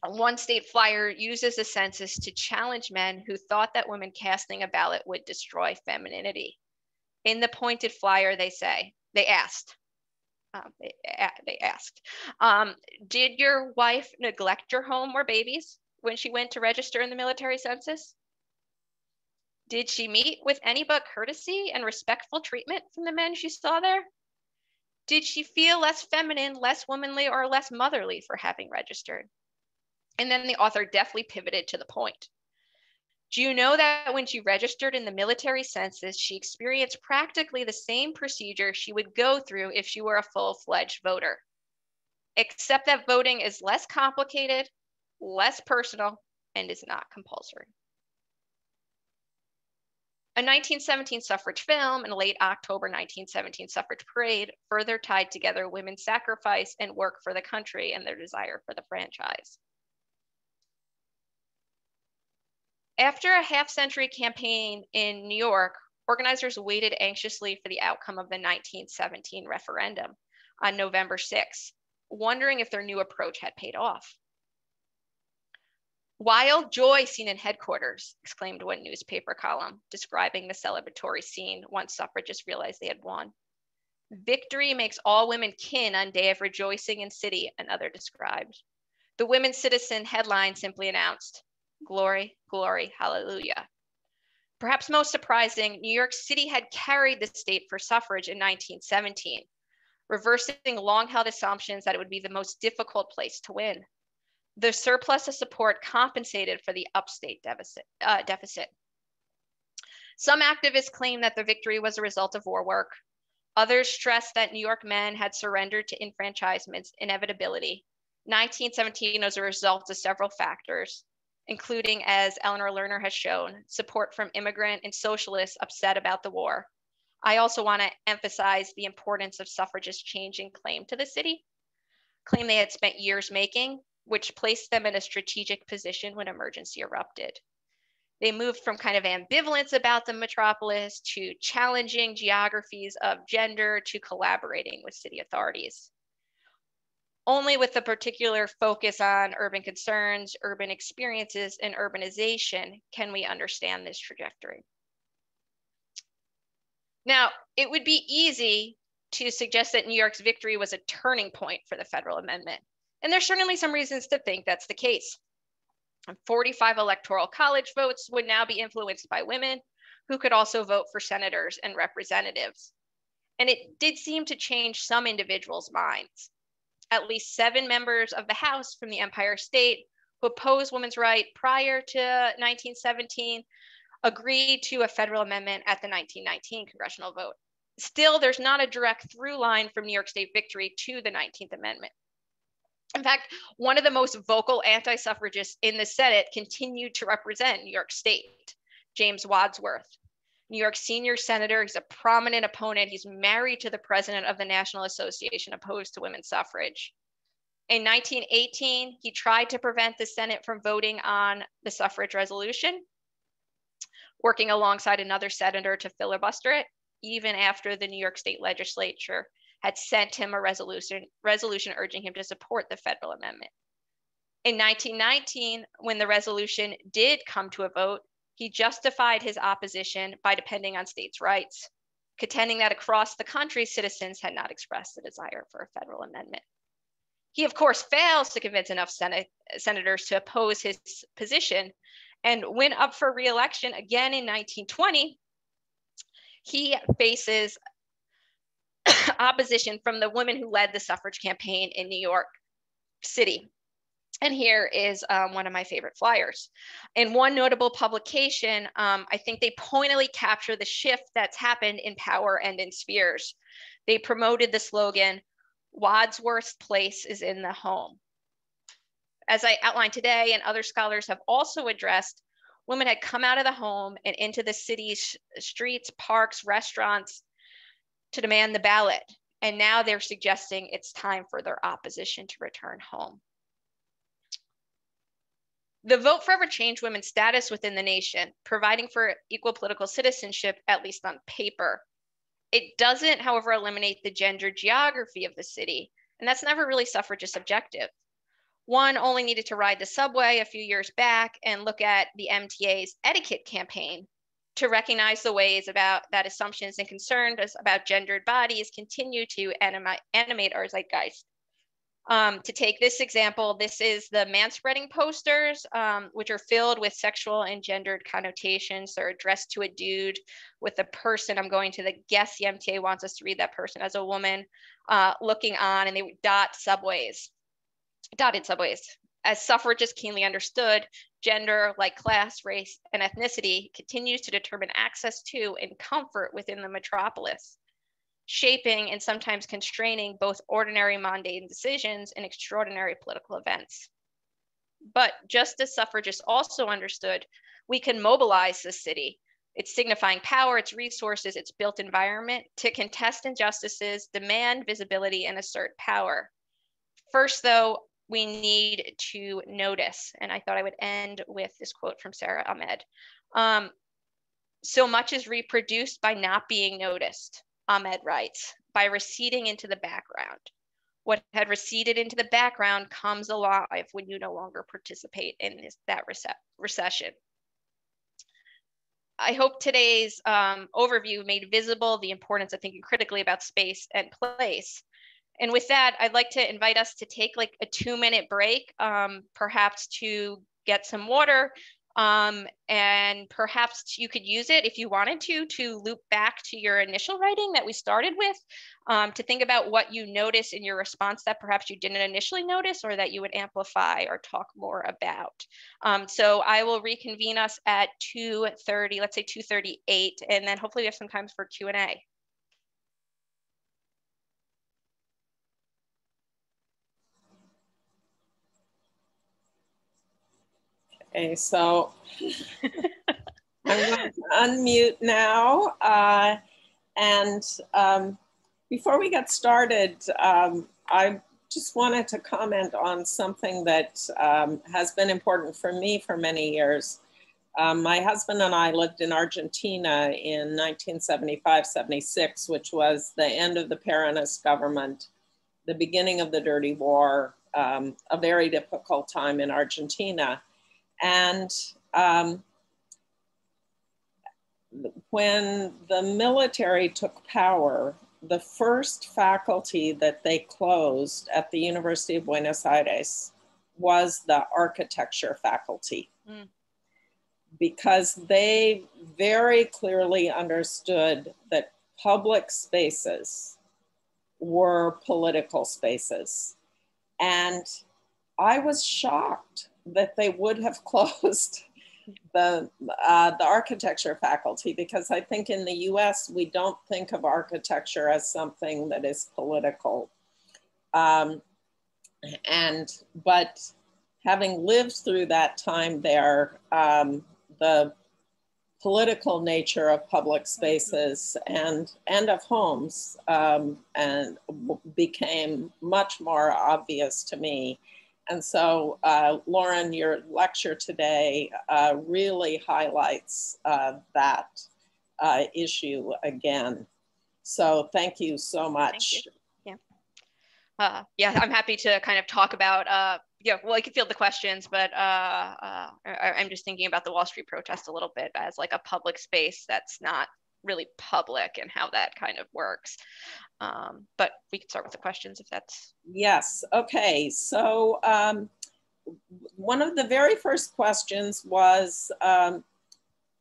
One state flyer uses the census to challenge men who thought that women casting a ballot would destroy femininity. In the pointed flyer, they say, they asked, um, they, they, asked, um, did your wife neglect your home or babies when she went to register in the military census? Did she meet with any but courtesy and respectful treatment from the men she saw there? Did she feel less feminine, less womanly, or less motherly for having registered? And then the author deftly pivoted to the point. Do you know that when she registered in the military census, she experienced practically the same procedure she would go through if she were a full fledged voter? Except that voting is less complicated, less personal, and is not compulsory. A 1917 suffrage film and a late October 1917 suffrage parade further tied together women's sacrifice and work for the country and their desire for the franchise. After a half century campaign in New York, organizers waited anxiously for the outcome of the 1917 referendum on November 6, wondering if their new approach had paid off. Wild joy seen in headquarters, exclaimed one newspaper column, describing the celebratory scene once suffragists realized they had won. Victory makes all women kin on day of rejoicing in city, another described. The Women Citizen headline simply announced, Glory, glory, hallelujah. Perhaps most surprising, New York City had carried the state for suffrage in 1917, reversing long held assumptions that it would be the most difficult place to win. The surplus of support compensated for the upstate deficit. Uh, deficit. Some activists claim that the victory was a result of war work. Others stress that New York men had surrendered to enfranchisement's inevitability. 1917 was a result of several factors, including, as Elinor Lerner has shown, support from immigrant and socialists upset about the war. I also want to emphasize the importance of suffragists changing claim to the city, claim they had spent years making, which placed them in a strategic position when emergency erupted. They moved from kind of ambivalence about the metropolis to challenging geographies of gender to collaborating with city authorities. Only with a particular focus on urban concerns, urban experiences, and urbanization can we understand this trajectory. Now, it would be easy to suggest that New York's victory was a turning point for the federal amendment. And there's certainly some reasons to think that's the case. 45 electoral college votes would now be influenced by women who could also vote for senators and representatives. And it did seem to change some individuals' minds. At least seven members of the House from the Empire State who opposed women's right prior to 1917 agreed to a federal amendment at the 1919 congressional vote. Still, there's not a direct through line from New York State victory to the 19th Amendment. In fact, one of the most vocal anti suffragists in the Senate continued to represent New York State, James Wadsworth. New York senior senator, he's a prominent opponent. He's married to the president of the National Association opposed to women's suffrage. In 1918, he tried to prevent the Senate from voting on the suffrage resolution, working alongside another senator to filibuster it, even after the New York State legislature had sent him a resolution, resolution urging him to support the federal amendment. In 1919, when the resolution did come to a vote, he justified his opposition by depending on states' rights, contending that across the country, citizens had not expressed a desire for a federal amendment. He, of course, fails to convince enough Senate, senators to oppose his position. And when up for reelection again in 1920, he faces opposition from the women who led the suffrage campaign in New York. city. And here is um, one of my favorite flyers. In one notable publication, um, I think they pointedly capture the shift that's happened in power and in spheres. They promoted the slogan, Wadsworth's place is in the home. As I outlined today, and other scholars have also addressed, women had come out of the home and into the city's streets, parks, restaurants to demand the ballot. And now they're suggesting it's time for their opposition to return home. The vote forever changed women's status within the nation, providing for equal political citizenship, at least on paper. It doesn't, however, eliminate the gender geography of the city, and that's never really suffragist objective. One only needed to ride the subway a few years back and look at the MTA's etiquette campaign to recognize the ways about that assumptions and concerns about gendered bodies continue to anima- animate our zeitgeist. Um, to take this example, this is the manspreading posters, um, which are filled with sexual and gendered connotations. They're addressed to a dude with a person. I'm going to the guess the MTA wants us to read that person as a woman uh, looking on, and they dot subways, dotted subways. As suffragists keenly understood, gender, like class, race, and ethnicity, continues to determine access to and comfort within the metropolis shaping and sometimes constraining both ordinary mundane decisions and extraordinary political events. But just as suffragists also understood, we can mobilize the city, its signifying power, its resources, its built environment to contest injustices, demand visibility, and assert power. First, though, we need to notice. And I thought I would end with this quote from Sara Ahmed. Um, so much is reproduced by not being noticed. Ahmed writes, by receding into the background. What had receded into the background comes alive when you no longer participate in this, that rece recession. I hope today's um, overview made visible the importance of thinking critically about space and place. And with that, I'd like to invite us to take like a two minute break, um, perhaps to get some water, um, and perhaps you could use it if you wanted to, to loop back to your initial writing that we started with, um, to think about what you notice in your response that perhaps you didn't initially notice or that you would amplify or talk more about. Um, so I will reconvene us at 2.30, let's say 2.38, and then hopefully we have some time for Q&A. Okay, so I'm going to unmute now. Uh, and um, before we get started, um, I just wanted to comment on something that um, has been important for me for many years. Um, my husband and I lived in Argentina in 1975 76, which was the end of the Peronist government, the beginning of the Dirty War, um, a very difficult time in Argentina. And um, when the military took power, the first faculty that they closed at the University of Buenos Aires was the architecture faculty. Mm. Because they very clearly understood that public spaces were political spaces. And I was shocked that they would have closed the uh, the architecture faculty because I think in the U.S. we don't think of architecture as something that is political, um, and but having lived through that time there, um, the political nature of public spaces and and of homes um, and became much more obvious to me and so, uh, Lauren, your lecture today uh, really highlights uh, that uh, issue again. So thank you so much. You. Yeah. Uh, yeah, I'm happy to kind of talk about, uh, yeah, well, I can field the questions, but I, I'm just thinking about the Wall Street protest a little bit as like a public space that's not really public and how that kind of works. Um, but we can start with the questions if that's. Yes. Okay. So um, one of the very first questions was um,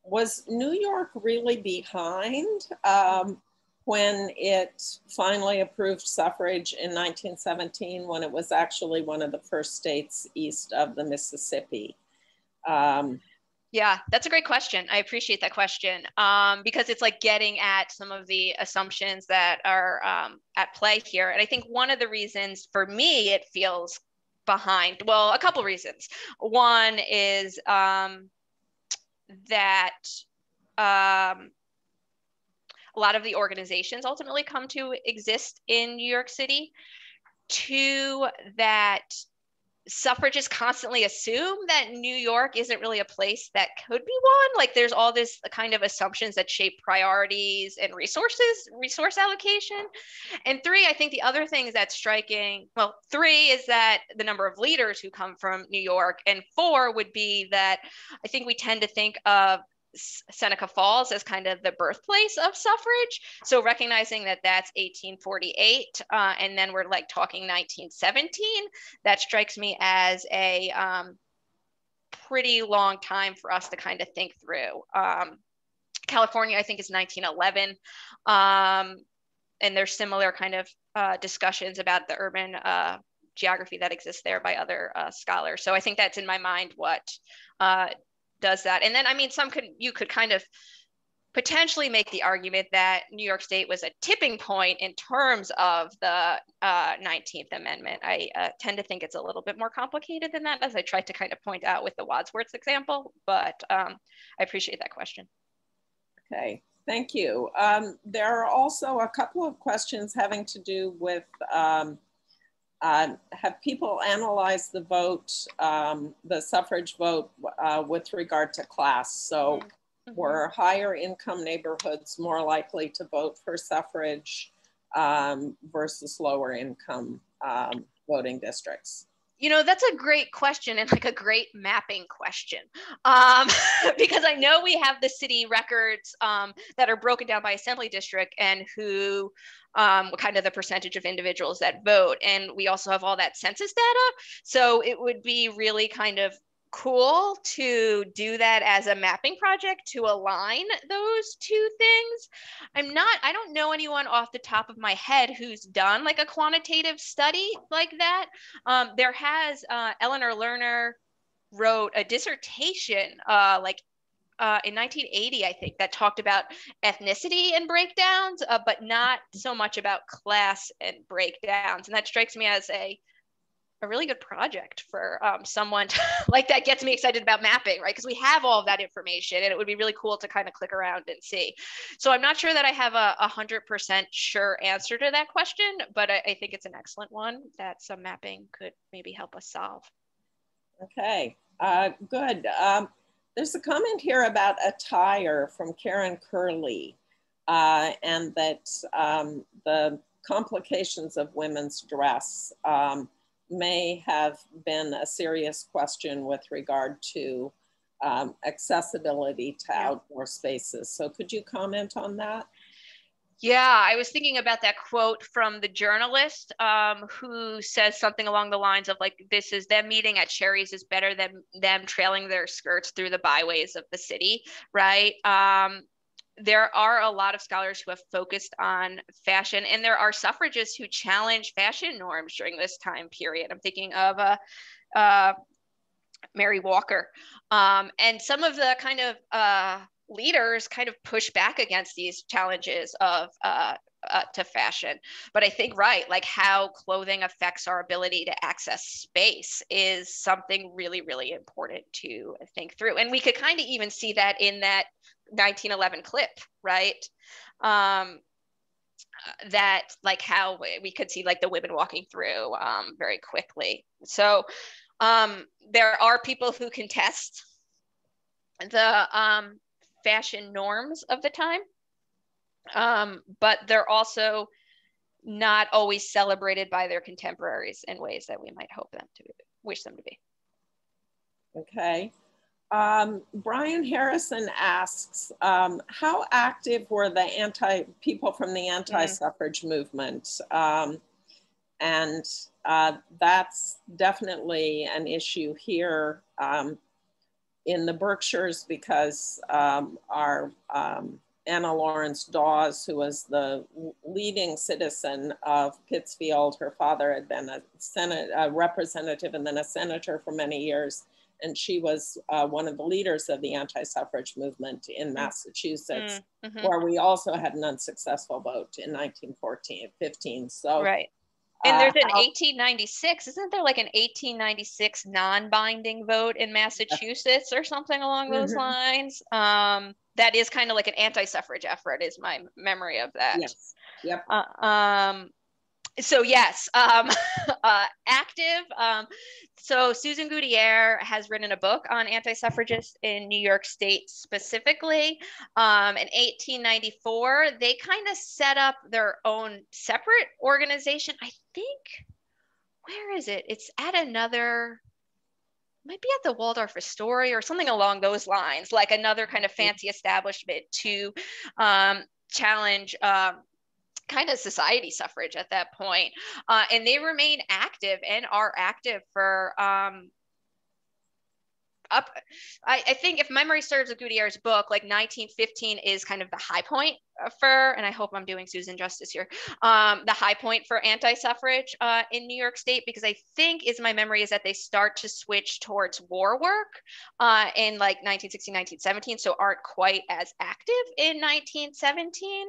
Was New York really behind? Um, when it finally approved suffrage in 1917, when it was actually one of the first states east of the Mississippi? Um, yeah, that's a great question. I appreciate that question um, because it's like getting at some of the assumptions that are um, at play here. And I think one of the reasons for me it feels behind, well, a couple reasons. One is um, that um, a lot of the organizations ultimately come to exist in New York City. Two, that suffragists constantly assume that New York isn't really a place that could be one. Like there's all this kind of assumptions that shape priorities and resources, resource allocation. And three, I think the other thing that's striking, well, three is that the number of leaders who come from New York, and four would be that I think we tend to think of Seneca Falls as kind of the birthplace of suffrage. So recognizing that that's 1848, uh, and then we're like talking 1917, that strikes me as a um, pretty long time for us to kind of think through. Um, California, I think, is 1911. Um, and there's similar kind of uh, discussions about the urban uh, geography that exists there by other uh, scholars. So I think that's in my mind what uh, does that. And then, I mean, some could, you could kind of potentially make the argument that New York State was a tipping point in terms of the uh, 19th Amendment. I uh, tend to think it's a little bit more complicated than that, as I tried to kind of point out with the Wadsworth example, but um, I appreciate that question. Okay, thank you. Um, there are also a couple of questions having to do with um, uh, have people analyzed the vote, um, the suffrage vote uh, with regard to class? So mm-hmm. were higher income neighborhoods more likely to vote for suffrage um, versus lower income um, voting districts? You know, that's a great question and like a great mapping question. Um, because I know we have the city records um, that are broken down by assembly district and who um, kind of the percentage of individuals that vote. And we also have all that census data. So it would be really kind of cool to do that as a mapping project to align those two things. I'm not, I don't know anyone off the top of my head who's done like a quantitative study like that. Um, there has uh, Elinor Lerner wrote a dissertation uh, like uh, in 1980, I think, that talked about ethnicity and breakdowns, uh, but not so much about class and breakdowns. And that strikes me as a a really good project for um, someone to, like that gets me excited about mapping, right? Because we have all of that information and it would be really cool to kind of click around and see. So I'm not sure that I have a 100% sure answer to that question, but I, I think it's an excellent one that some mapping could maybe help us solve. Okay, uh, good. Um, there's a comment here about attire from Karen Curley uh, and that um, the complications of women's dress um, may have been a serious question with regard to um, accessibility to outdoor spaces. So could you comment on that? Yeah, I was thinking about that quote from the journalist um, who says something along the lines of like, "This is them meeting at Sherry's is better than them trailing their skirts through the byways of the city." Right? Um, there are a lot of scholars who have focused on fashion, and there are suffragists who challenge fashion norms during this time period. I'm thinking of uh, uh, Mary Walker, um, and some of the kind of uh, leaders kind of push back against these challenges of uh, uh, to fashion. But I think, right, like how clothing affects our ability to access space is something really, really important to think through. And we could kind of even see that in that 1911 clip, right? Um, that like how we could see like the women walking through um, very quickly. So um, there are people who contest the um, fashion norms of the time, um, but they're also not always celebrated by their contemporaries in ways that we might hope them to wish them to be. Okay. Um, Brian Harrison asks, um, how active were the anti people from the anti-suffrage mm-hmm. movement? Um, and uh, that's definitely an issue here. Um, in the Berkshires because um, our um, Anna Laurens Dawes, who was the leading citizen of Pittsfield. Her father had been a Senate a representative and then a senator for many years. And she was uh, one of the leaders of the anti suffrage movement in mm. Massachusetts, mm-hmm. where we also had an unsuccessful vote in 1914 15. So, right. And there's an 1896, isn't there like an 1896 non-binding vote in Massachusetts or something along those mm-hmm. lines? Um, that is kind of like an anti-suffrage effort, is my memory of that. Yes. Yep. Uh, um, so yes, um, uh, active. Um, so Susan Goodier has written a book on anti-suffragists in New York State specifically. Um, in 1894, they kind of set up their own separate organization. I think, where is it? It's at another might be at the Waldorf Astoria or something along those lines, like another kind of fancy establishment to um, challenge um, kind of society suffrage at that point. Uh, and they remain active and are active for um, up I, I, think if memory serves a Goodier's book, like 1915 is kind of the high point for, and I hope I'm doing Susan justice here, um, the high point for anti-suffrage uh, in New York State, because I think is my memory is that they start to switch towards war work uh, in like 1916, 1917, so aren't quite as active in 1917.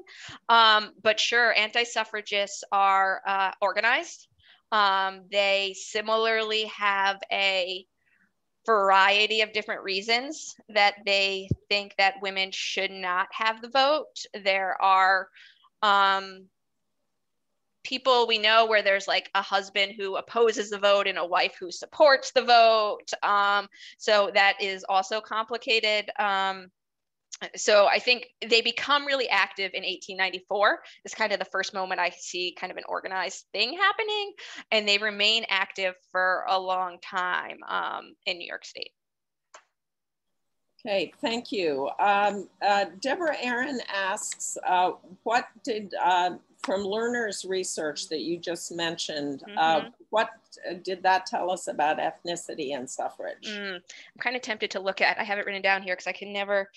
Um, but sure, anti-suffragists are uh, organized. Um, they similarly have a variety of different reasons that they think that women should not have the vote. There are um, people we know where there's like a husband who opposes the vote and a wife who supports the vote. Um, so that is also complicated. Um, so I think they become really active in 1894. It's kind of the first moment I see kind of an organized thing happening, and they remain active for a long time um, in New York State. Okay, thank you. Um, uh, Deborah Aaron asks, uh, what did, uh, from Lerner's research that you just mentioned, mm -hmm. what uh, did that tell us about ethnicity and suffrage? Mm, I'm kind of tempted to look at, I have it written down here because I can never,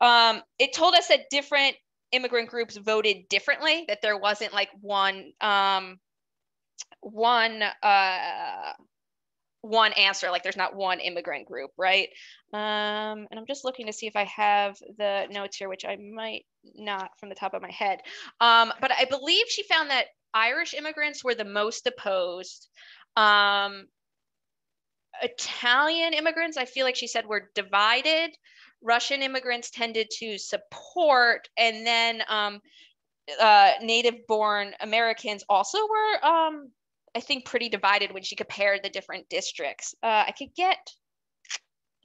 um, it told us that different immigrant groups voted differently, that there wasn't like one, um, one, uh, one answer like there's not one immigrant group right? Um, and i'm just looking to see if i have the notes here which i might not from the top of my head. Um, but i believe she found that irish immigrants were the most opposed. Um, italian immigrants i feel like she said were divided Russian immigrants tended to support, and then um, uh, native born Americans also were, um, I think, pretty divided when she compared the different districts. Uh, I could get,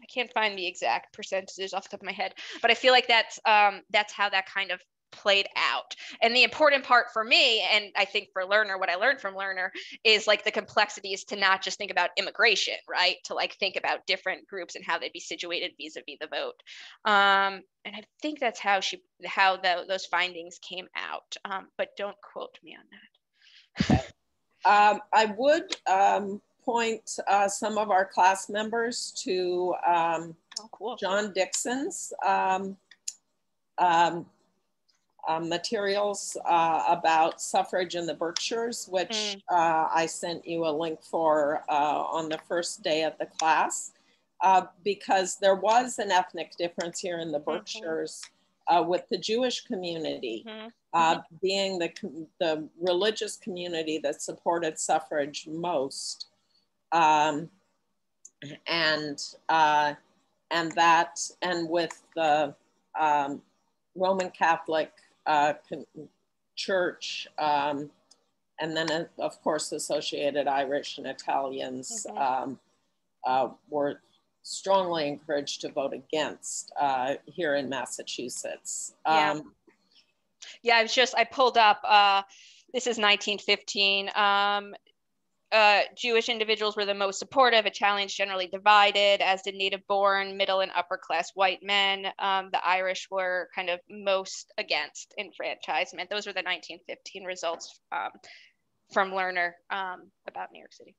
I can't find the exact percentages off the top of my head, but I feel like that's um, that's how that kind of played out. And the important part for me, and I think for Lerner, what I learned from Lerner is like the complexities to not just think about immigration, right? To like think about different groups and how they'd be situated vis-a-vis the vote. Um, and I think that's how she, how the, those findings came out. Um, but don't quote me on that. um, I would um, point uh, some of our class members to um, oh, cool. John Dixon's um, um, materials uh, about suffrage in the Berkshires, which mm. uh, I sent you a link for uh, on the first day of the class, uh, because there was an ethnic difference here in the mm-hmm. Berkshires mm-hmm. with the Jewish community mm-hmm. mm-hmm. being the, the religious community that supported suffrage most. Um, and, and that, and with the um, Roman Catholic uh, church, um, and then uh, of course associated Irish and Italians mm-hmm. um, uh, were strongly encouraged to vote against uh, here in Massachusetts. Yeah. Um, yeah, I was just I pulled up. Uh, this is 1915. Uh, Jewish individuals were the most supportive. A challenge generally divided, as did native born, middle, and upper class white men. Um, the Irish were kind of most against enfranchisement. Those were the 1915 results um, from Lerner um, about New York City.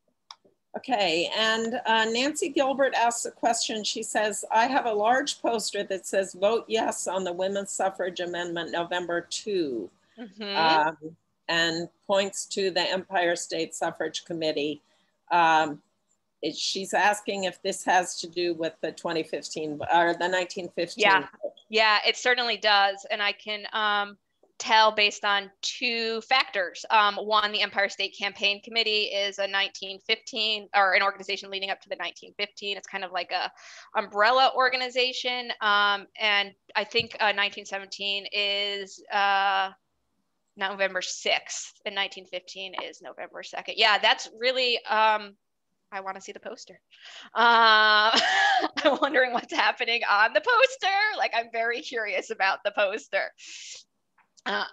Okay, and uh, Nancy Gilbert asks a question. She says, I have a large poster that says vote yes on the women's suffrage amendment November 2 Mhm. um, and points to the Empire State Suffrage Committee. Um, it- she's asking if this has to do with the 2015 or the 1915. Yeah. Yeah, it certainly does. And I can um, tell based on two factors. Um, one, the Empire State Campaign Committee is a 1915 or an organization leading up to the 1915. It's kind of like a umbrella organization. Um, and I think uh, 1917 is uh, November 6th in 1915 is November 2nd. Yeah, that's really, um, I want to see the poster. Uh, I'm wondering what's happening on the poster. Like, I'm very curious about the poster. Uh,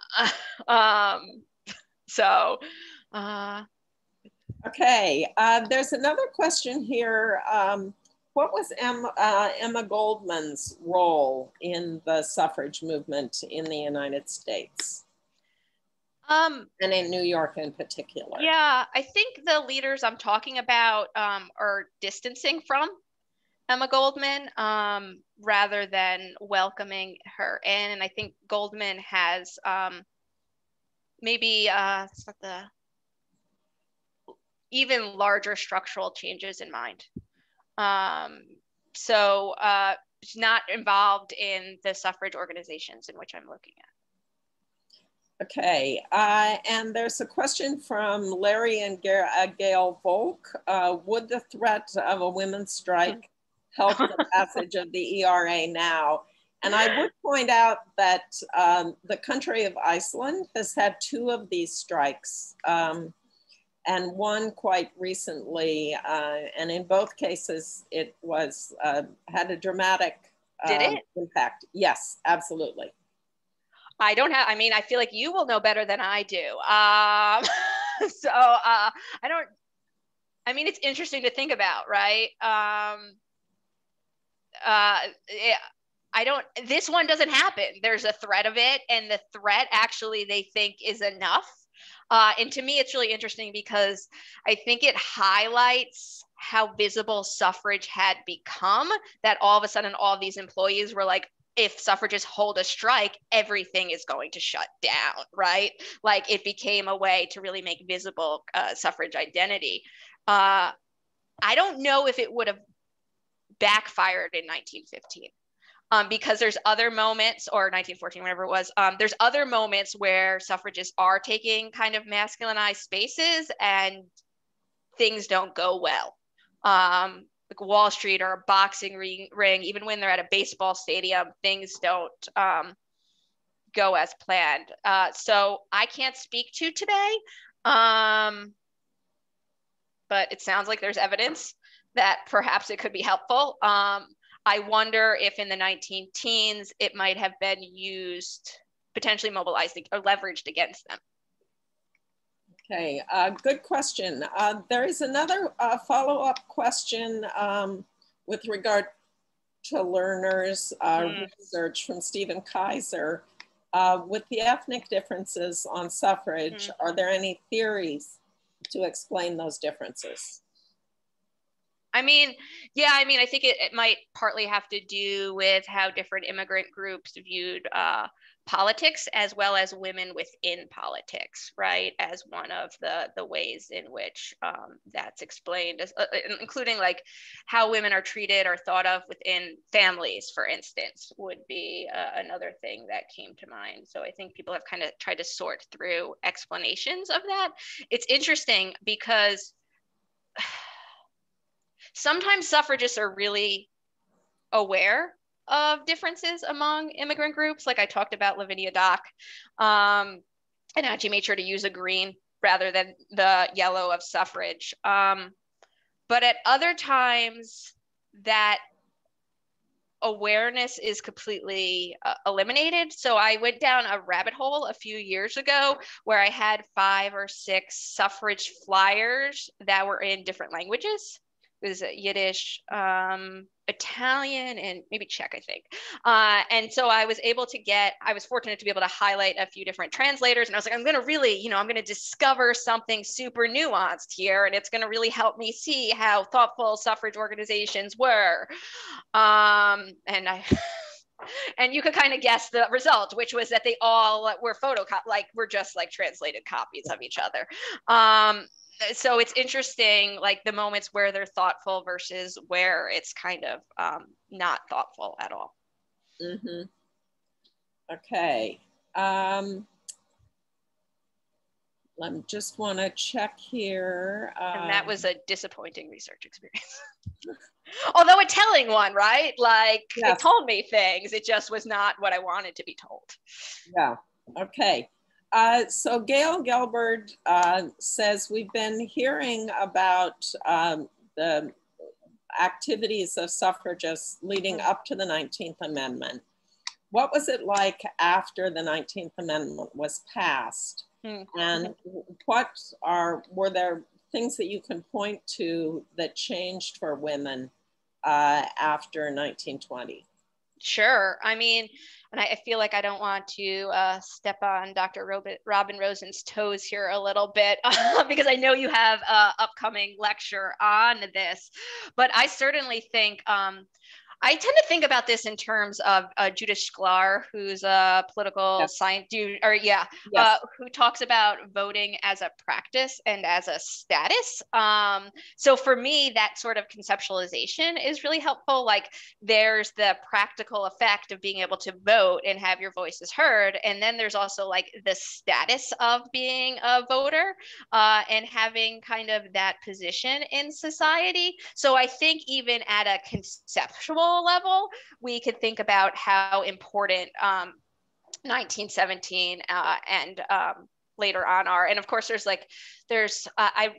um, so, uh, Okay, uh, there's another question here. Um, what was Emma, uh, Emma Goldman's role in the suffrage movement in the United States um, and in New York in particular? yeah, I think the leaders I'm talking about um, are distancing from Emma Goldman um, rather than welcoming her in. And I think Goldman has um, maybe uh, the even larger structural changes in mind. Um, so uh, she's not involved in the suffrage organizations in which I'm looking at. Okay, uh, and there's a question from Larry and Ga- uh, Gail Volk. Uh, would the threat of a women's strike help the passage of the ERA now? And I would point out that um, the country of Iceland has had two of these strikes, um, and one quite recently. Uh, and in both cases, it was uh, had a dramatic Did um, it? impact. Yes, absolutely. I don't have, I mean, I feel like you will know better than I do. Um, so uh, I don't, I mean, it's interesting to think about, right? Um, uh, I don't, this one doesn't happen. There's a threat of it, and the threat actually they think is enough. Uh, and to me, it's really interesting because I think it highlights how visible suffrage had become that all of a sudden all these employees were like, if suffragists hold a strike, everything is going to shut down, right? Like it became a way to really make visible uh, suffrage identity. Uh, I don't know if it would have backfired in 1915. Um, because there's other moments, or 1914, whatever it was, um, there's other moments where suffragists are taking kind of masculinized spaces and things don't go well. Um, like Wall Street or a boxing ring, ring, even when they're at a baseball stadium, things don't um, go as planned. Uh, so I can't speak to today, um, but it sounds like there's evidence that perhaps it could be helpful. Um, I wonder if in the 19 teens it might have been used, potentially mobilized or leveraged against them. Okay, uh, good question. Uh, there is another uh, follow-up question um, with regard to Lerner's uh, Mm. research from Stephen Kaiser. Uh, with the ethnic differences on suffrage, Mm. are there any theories to explain those differences? I mean, yeah, I mean, I think it, it might partly have to do with how different immigrant groups viewed uh, politics as well as women within politics, right? As one of the the ways in which um, that's explained, as, uh, including like how women are treated or thought of within families, for instance, would be uh, another thing that came to mind. So I think people have kind of tried to sort through explanations of that. It's interesting because sometimes suffragists are really aware of differences among immigrant groups. Like I talked about Lavinia Dock, um, and actually made sure to use a green rather than the yellow of suffrage. Um, but at other times, that awareness is completely uh, eliminated. So I went down a rabbit hole a few years ago where I had five or six suffrage flyers that were in different languages was Yiddish, um, Italian, and maybe Czech, I think. Uh, and so I was able to get, I was fortunate to be able to highlight a few different translators. And I was like, I'm going to really, you know, I'm going to discover something super nuanced here. And it's going to really help me see how thoughtful suffrage organizations were. Um, and I, and you could kind of guess the result, which was that they all were photocop, like were just like translated copies of each other. Um, so it's interesting, like the moments where they're thoughtful versus where it's kind of um, not thoughtful at all. Mm-hmm. Okay. Um, I just want to check here. Um, and that was a disappointing research experience. Although a telling one, right? Like yes. it told me things. It just was not what I wanted to be told. Yeah. Okay. Uh, so Gail Gelberd uh, says we've been hearing about um, the activities of suffragists leading up to the 19th Amendment. What was it like after the 19th Amendment was passed? Mm-hmm. And what are, were there things that you can point to that changed for women uh, after 1920? Sure. I mean, and I, I feel like I don't want to uh, step on Dr. Robin, Robin Rosen's toes here a little bit because I know you have an upcoming lecture on this, but I certainly think um, I tend to think about this in terms of uh, Judith Shklar, who's a political yes. science dude, or yeah, yes. uh, who talks about voting as a practice and as a status. Um, so for me, that sort of conceptualization is really helpful. Like there's the practical effect of being able to vote and have your voices heard, and then there's also like the status of being a voter uh, and having kind of that position in society. So I think even at a conceptual level, we could think about how important um, 1917 uh, and um, later on are. And of course, there's like, there's, uh, I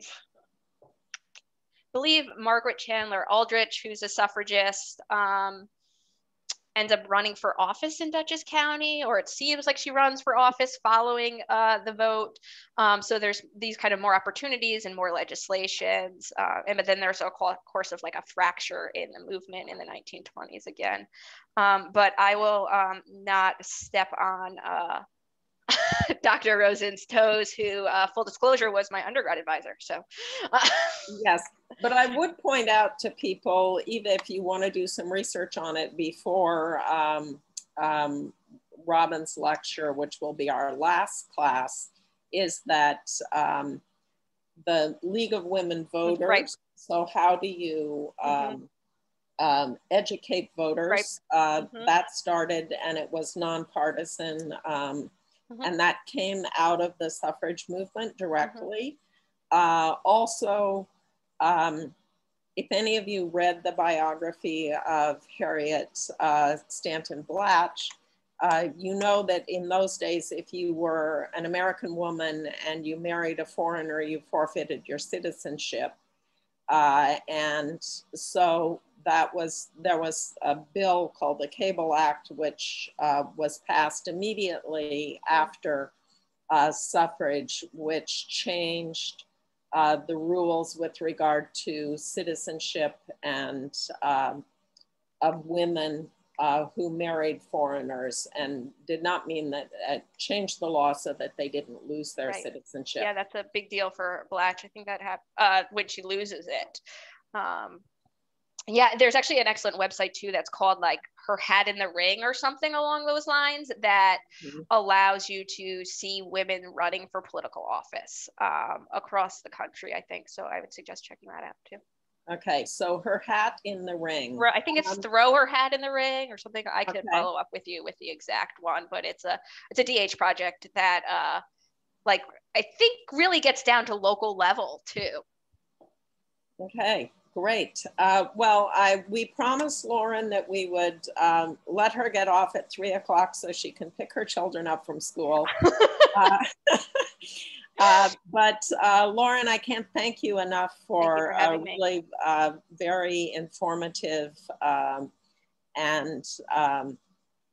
believe Margaret Chandler Aldrich, who's a suffragist, um, ends up running for office in Dutchess County, or it seems like she runs for office following uh, the vote. Um, so there's these kind of more opportunities and more legislations. Uh, and but then there's a course of like a fracture in the movement in the 1920s again. Um, but I will um, not step on uh, Dr. Rosen's toes, who, uh, full disclosure, was my undergrad advisor. So, uh, yes, but I would point out to people, even if you want to do some research on it before um, um, Robin's lecture, which will be our last class, is that um, the League of Women Voters. Right. So, how do you mm-hmm. Um, educate voters? Right. Uh, mm-hmm. That started and it was nonpartisan. Um, mm-hmm. and that came out of the suffrage movement directly. Mm-hmm. Uh, also, um, if any of you read the biography of Harriet uh, Stanton Blatch, uh, you know that in those days, if you were an American woman and you married a foreigner, you forfeited your citizenship. Uh, and so that was there was a bill called the Cable Act, which uh, was passed immediately after uh, suffrage, which changed uh, the rules with regard to citizenship and um, of women uh, who married foreigners, and did not mean that it changed the law so that they didn't lose their right. citizenship. Yeah, that's a big deal for Blatch. I think that happened uh, when she loses it. Um, yeah, there's actually an excellent website too that's called like her hat in the ring or something along those lines that mm-hmm. allows you to see women running for political office um, across the country, I think. So I would suggest checking that out too. Okay, so her hat in the ring. I think it's um, throw her hat in the ring or something. I could okay. follow up with you with the exact one, but it's a it's a DH project that uh like I think really gets down to local level too. Okay. Great. Uh, well, I we promised Lauren that we would um, let her get off at three o'clock so she can pick her children up from school. uh, uh, but uh, Lauren, I can't thank you enough for, for a really uh, very informative um, and um,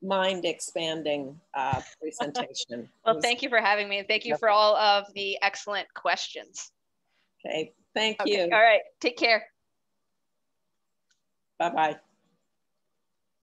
mind expanding uh, presentation. well, thank you for having me and thank you for all of the excellent questions. Okay, thank okay. you. All right, take care. 拜拜。